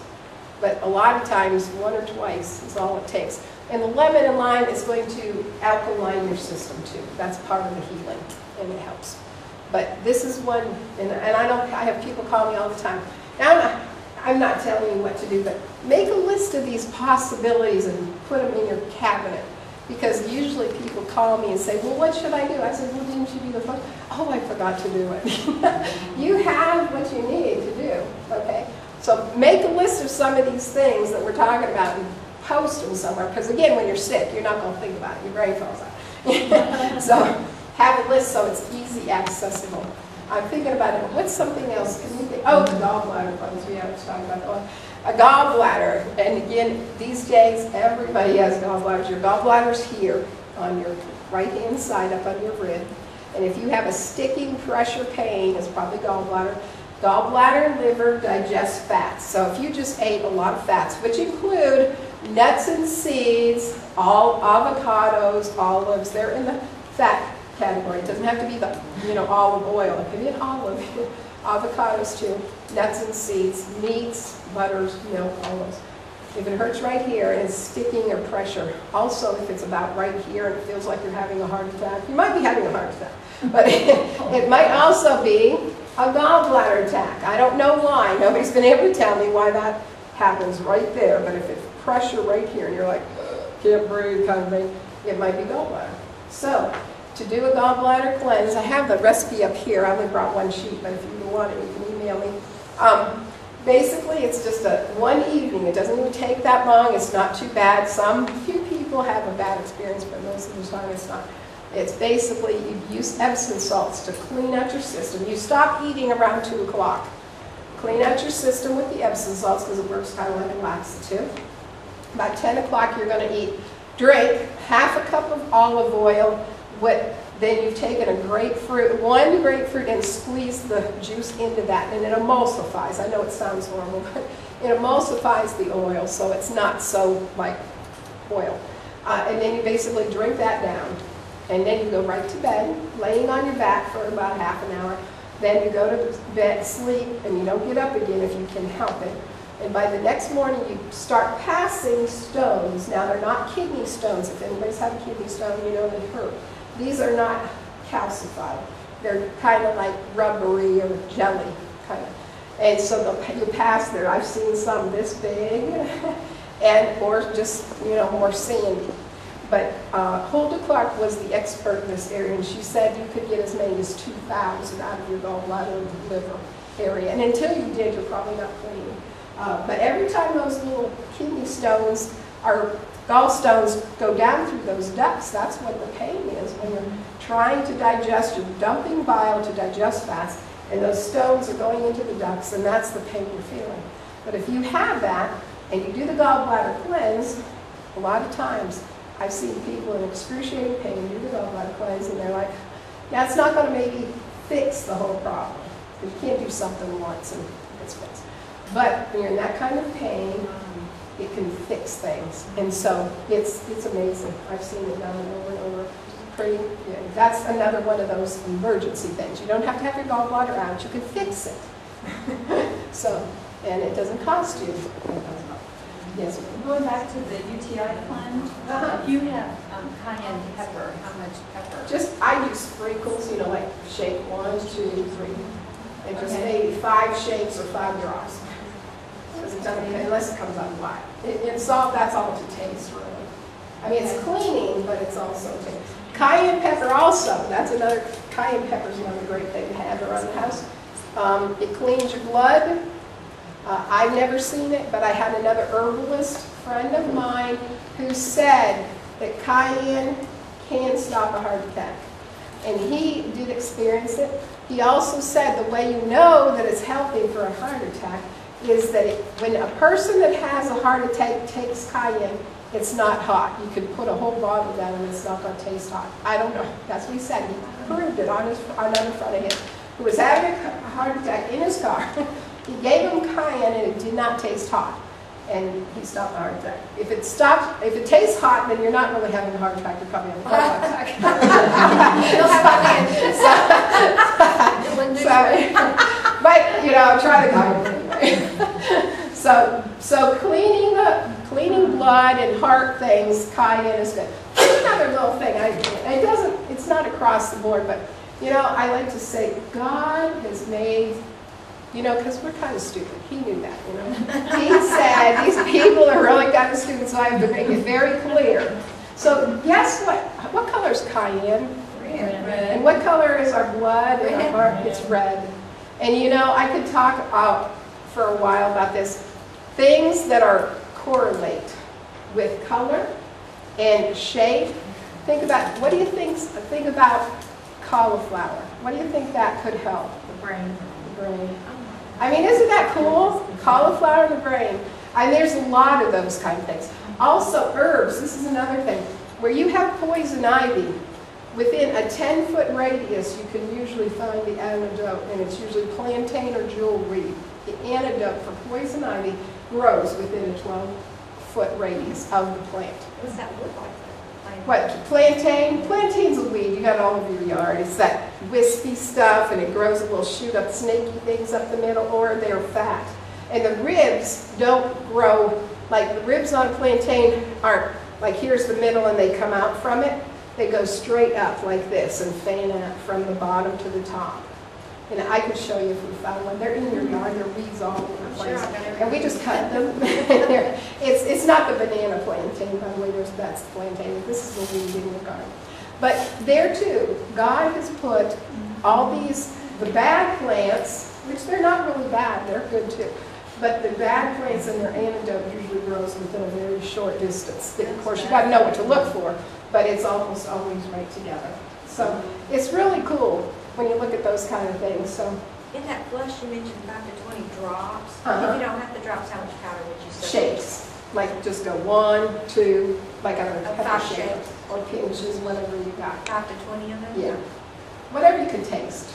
But a lot of times, one or twice is all it takes. And the lemon and lime is going to alkaline your system too. That's part of the healing, and it helps. But this is one, and, and I don't, I have people call me all the time. Now, I'm not, I'm not telling you what to do, but make a list of these possibilities and put them in your cabinet. Because usually people call me and say, well, what should I do? I said, well, didn't you do the phone? Oh, I forgot to do it. you have what you need to do, okay? So make a list of some of these things that we're talking about and post them somewhere. Because again, when you're sick, you're not going to think about it. Your brain falls out. so have a list so it's easy accessible. I'm thinking about it. What's something else? Can you think? Oh, the gallbladder problems. We have to talk about that one. A gallbladder, and again, these days everybody has gallbladders. Your gallbladder's here on your right-hand side, up on your rib. And if you have a sticking pressure pain, it's probably gallbladder. Gallbladder and liver digest fats. So if you just ate a lot of fats, which include nuts and seeds, all avocados, olives, they're in the fat category. It doesn't have to be the, you know, olive oil. It can be an olive, avocados too, nuts and seeds, meats, butters, milk, all those. If it hurts right here and it's sticking or pressure, also if it's about right here and it feels like you're having a heart attack, you might be having a heart attack, but it might also be a gallbladder attack. I don't know why. Nobody's been able to tell me why that happens right there, but if it's pressure right here and you're like, can't breathe kind of thing, it might be gallbladder. So, to do a gallbladder cleanse, I have the recipe up here. I only brought one sheet, but if you want it, you can email me. Um, basically, it's just a one evening. It doesn't even take that long. It's not too bad. Some few people have a bad experience, but most of the time it's not. It's basically you use Epsom salts to clean out your system. You stop eating around 2 o'clock. Clean out your system with the Epsom salts because it works kind of like a laxative. About 10 o'clock, you're going to eat, drink half a cup of olive oil. What, then you've taken a grapefruit, one grapefruit, and squeeze the juice into that, and it emulsifies. I know it sounds horrible, but it emulsifies the oil, so it's not so like oil. Uh, and then you basically drink that down, and then you go right to bed, laying on your back for about half an hour. Then you go to bed, sleep, and you don't get up again if you can help it. And by the next morning, you start passing stones. Now, they're not kidney stones. If anybody's had a kidney stone, you know they hurt. These are not calcified. They're kind of like rubbery or jelly, kind of. And so they'll- you pass there. I've seen some this big, and or just you know more sandy. But uh, Hulda Clark was the expert in this area, and she said you could get as many as 2,000 out of your gallbladder liver area. And until you did, you're probably not clean. Uh, but every time those little kidney stones or gallstones go down through those ducts, that's what the pain is when you're trying to digest, you're dumping bile to digest fast, and those stones are going into the ducts, and that's the pain you're feeling. But if you have that, and you do the gallbladder cleanse, a lot of times I've seen people in excruciating pain do the gallbladder cleanse, and they're like, it's not going to maybe fix the whole problem. You can't do something once and it's fixed. But when you're in that kind of pain, it can fix things. And so it's, it's amazing. I've seen it done over and over. Pretty, yeah, that's another one of those emergency things. You don't have to have your gallbladder out, you can fix it. So, and it doesn't cost you. Yes. Going back to the UTI fund, if you have um, cayenne pepper, how much pepper? Just, I use sprinkles, you know, like shake one, two, three, and just Okay. maybe five shakes or five drops. Because it doesn't, unless it comes out white. It, it's all, that's all to taste, really. I mean, it's cleaning, but it's also taste. Cayenne pepper also, that's another, cayenne pepper is another great thing to have around the house. Um, it cleans your blood. Uh, I've never seen it, but I had another herbalist friend of mine who said that cayenne can stop a heart attack. And he did experience it. He also said the way you know that it's healthy for a heart attack is that it, when a person that has a heart attack takes cayenne, it's not hot. You could put a whole bottle down and it's not going to taste hot. I don't know. That's what he said. He proved it on his on the front of him. Who was having a heart attack in his car. he gave him cayenne and it did not taste hot. And he stopped the heart attack. If it stops, if it tastes hot, then you're not really having a heart attack. You're probably having a heart attack. You'll have So, but, you know, try it anyway. So, so cleaning the, cleaning blood and heart things, cayenne is good. Another little thing, I, it doesn't, it's not across the board, but, you know, I like to say, God has made, you know, because we're kind of stupid. He knew that, you know. He said, these people are really kind of stupid, so I have to make it very clear. So guess what, what color is cayenne? Red. And what color is our blood and our heart? It's red. And you know, I could talk uh, for a while about this. Things that are correlate with color and shape. Think about, what do you think, think about cauliflower. What do you think that could help? The brain. The brain. I mean, isn't that cool? Cauliflower the brain. And there's a lot of those kind of things. Also, herbs. This is another thing. Where you have poison ivy, within a 10-foot radius, you can usually find the antidote, and it's usually plantain or jewel weed. The antidote for poison ivy grows within a 12-foot radius of the plant. What's that look like? Like What, plantain? Plantain's a weed, you got all over your yard. It's that wispy stuff and it grows a little shoot up, snaky things up the middle, or they're fat. And the ribs don't grow, like the ribs on a plantain aren't, like here's the middle and they come out from it. They go straight up like this and fan out from the bottom to the top. And I could show you if we found one. They're in your yard, they're weeds all over the place. Got. And we just cut them. It's, it's not the banana plantain, by the way, there's, that's the plantain, this is a weed in the garden. But there too, God has put all these, the bad plants, which they're not really bad, they're good too. But the bad plants and their antidote usually grows within a very short distance. Of course, you gotta know what to look for, but it's almost always right together. So it's really cool when you look at those kind of things, so. In that flush, you mentioned five to twenty drops. Uh-huh. If you don't have the drops, how much powder would you say? shakes, like just go one, two, like a A pepper five shake, shakes. or pinches, whatever you got. Five to twenty of them? Yeah, whatever you can taste.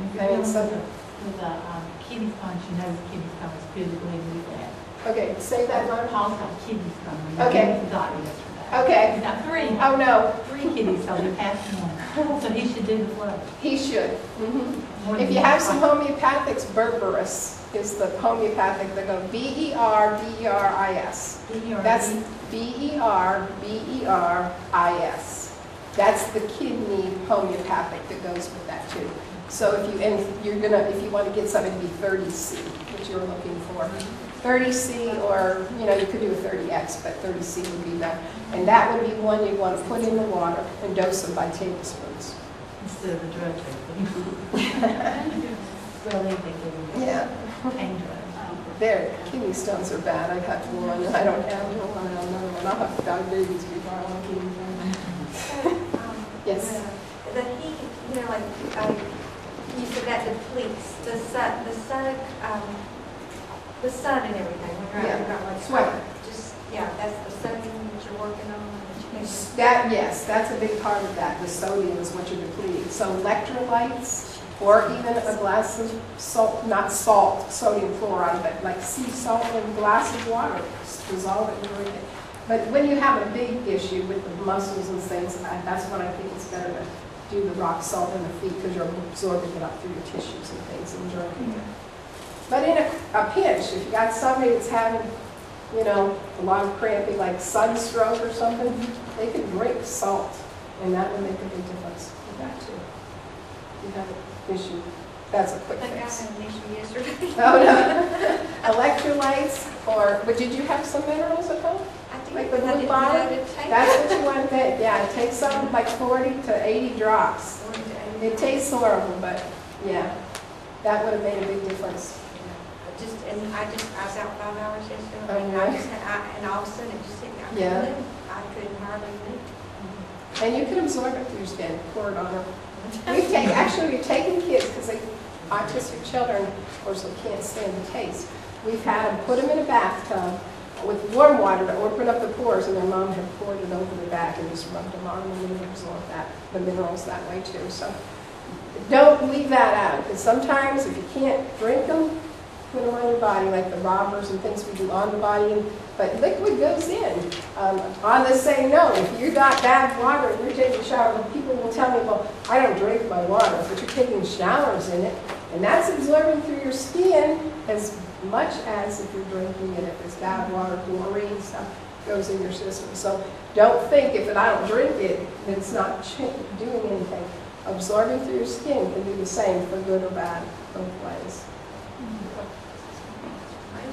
If you're I mean, dealing so- with the, with the um, kidney stones, you know the kidney stone is physically really bad. Okay, say that, Mark. Paul's got kidney stone. Okay. went to the doctor yesterday. Okay. He's got three, Oh, no, three kidney stones, he passed one. So he should do the flood. he should. Mhm. If you have some homeopathics, Berberis is the homeopathic, they go E B-E-R-B-E-R-I-S. B-E-R-D. That's B E R B E R I S. That's the kidney homeopathic that goes with that too. So if you, and you're gonna, if you want to get something to be 30C, which you're looking for. 30C or, you know, you could do a 30X, but 30C would be better. And that would be one you'd want to put in the water and dose them by tablespoons. Instead of the drug therapy. Well, they think Yeah. pain drugs. Their kidney stones are bad. I got one, I don't have one, I don't know, and I'll have diabetes before I want kidney stones. Um, Yes. the- The heat, you know, like, um, you said that depletes, the sun, the sun, um, the sun and everything, when you're out, Yeah. you're not like. Sweat. Just, yeah, that's the sun that you're working on, that you make. That, yes, that's a big part of that. The sodium is what you're depleting. So electrolytes, or even a glass of salt, not salt, sodium chloride, but like sea salt in a glass of water, dissolve it and drink it. But when you have a big issue with the muscles and things, I- that's when I think it's better to do the rock salt in the feet because you're absorbing it up through your tissues and things and drinking it. But in a, a pinch, if you got somebody that's having, you know, a lot of cramping, like sunstroke or something, they can drink salt, and that would make a big difference with that too. You have an issue, that's a quick Like I fix. had an issue yesterday. Oh, no. Electrolytes, or, but did you have some minerals at home? I think Like the blue bottle? to That's what you want to take, yeah, take some, like 40 to 80 drops. It tastes horrible, but, yeah, that would have made a big difference. Just, and I just, I was out five hours yesterday, Oh, and I just, I- and all of a sudden it just hit me. I Yeah. couldn't. I couldn't hardly live. Mm-hmm. And you can absorb it through your skin, pour it on them. We take, actually, we've taken kids, because they, autistic children, of course, they can't stand the taste. We've had them put them in a bathtub with warm water to open up the pores, and their mom had poured it over their back and just rubbed them on, and they absorb that, the minerals that way too, so. Don't leave that out, because sometimes if you can't drink them, put them on your body, like the robbers and things we do on the body, but liquid goes in. Um, On the same note, if you got bad water and you're taking a shower, people will tell me, well, I don't drink my water, but you're taking showers in it, and that's absorbing through your skin as much as if you're drinking it, if it's bad water, chlorine stuff goes in your system. So don't think if I don't drink it, that it's not doing anything. Absorbing through your skin can do the same for good or bad, both ways.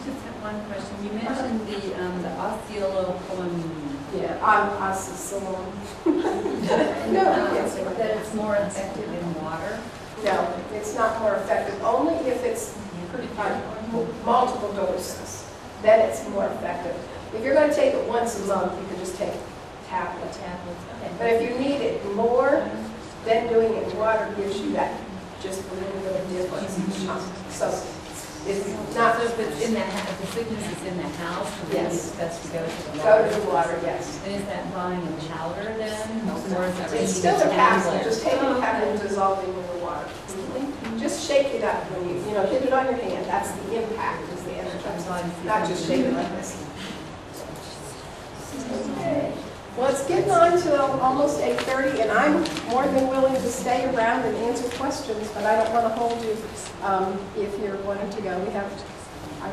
I just have one question. You mentioned the, um, the osceola Yeah, I'm, someone. No, yes. that it's more effective in water. No, it's not more effective, only if it's multiple doses, then it's more effective. If you're going to take it once a month, you can just take a tablet. Tablets, okay. But if you need it more, then doing it in water gives you that just a little bit of difference time. So it's not, So if it's in the, if the sickness is in the house, then Yes. it's best to go to the go water. to the water, yes. And is that buying a chowder then? Or is that It's still a capsule, just take the oh, it and dissolving in the water. Mm-hmm. Just shake it up when you, you know, hit it on your hand, that's the impact, is the energy. Not just shake it like this. Okay. Well, it's getting on to almost 8:30, and I'm more than willing to stay around and answer questions, but I don't want to hold you um, if you're wanting to go. We have, I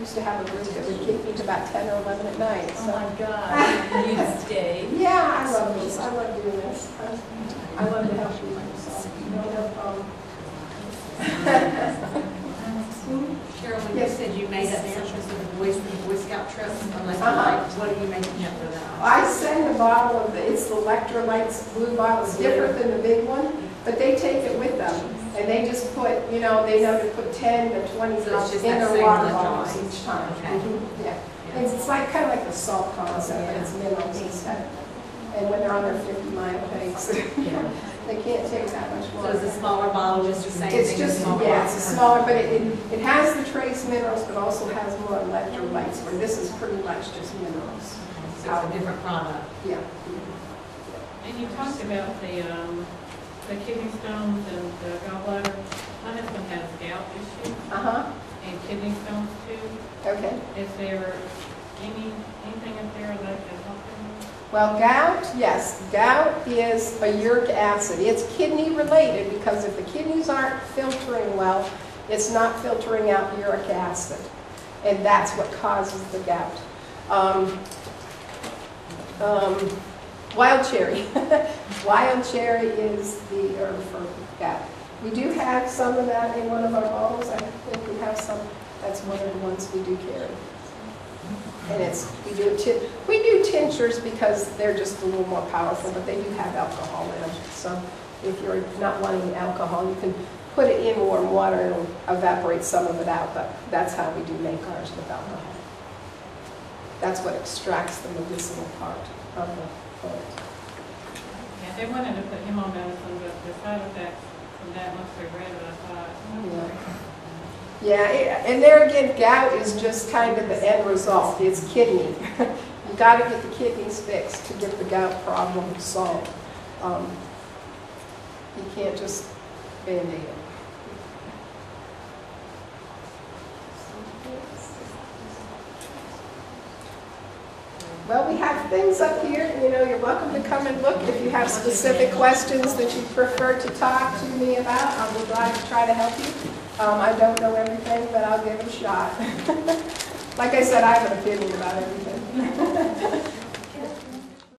used to have a group that would keep me to about 10 or 11 at night, Oh so. my God, you'd stay. Yeah, I love this, I love doing this. I I love to help people, so, no, no problem. Cheryl, when you said you made up something for the Boy, Boy Scout trip on Lake Uh-huh. Light, what are you making up for that? I send a bottle of, the it's the electrolytes blue bottle, it's different than the big one, but they take it with them. And they just put, you know, they know to put 10 to 20 So drops just in their water bottles each time. Okay. Mhm, Yeah. It's it's like, kind of like the salt concept, but it's minerals instead. And when they're on their 50 mile hikes, Yeah. they can't take that much So water. is the smaller bottle just the same? It's just, smaller yeah, it's a smaller, but it, it- it has the trace minerals, but also has more electrolytes, where this is pretty much just minerals. So a different product. Yeah. And you talked about the, um, the kidney stones and the gallbladder. My husband has gout issues Uh-huh, and kidney stones too. okay. Is there any, anything up there that can help him? Well, gout, yes, gout is a uric acid. It's kidney related because if the kidneys aren't filtering well, it's not filtering out uric acid. And that's what causes the gout. Um, um, Wild cherry. Wild cherry is the herb for that. We do have some of that in one of our bottles. I think we have some, that's one of the ones we do carry. And it's, we do, we do tinctures because they're just a little more powerful, but they do have alcohol in them. So if you're not wanting alcohol, you can put it in warm water and evaporate some of it out, but that's how we do make ours with alcohol. That's what extracts the medicinal part of the plant. Yeah, they wanted to put him on medicine, but the side effects from that, once they read it, I thought, Yeah. Yeah, and there again, gout is just kind of the end result, it's kidney. You gotta get the kidneys fixed to get the gout problem solved. Um, You can't just Band-Aid it. Well, we have things up here, you know, you're welcome to come and look if you have specific questions that you prefer to talk to me about. I will try to try to help you. Um, I don't know everything, but I'll give it a shot. Like I said, I have an opinion about everything.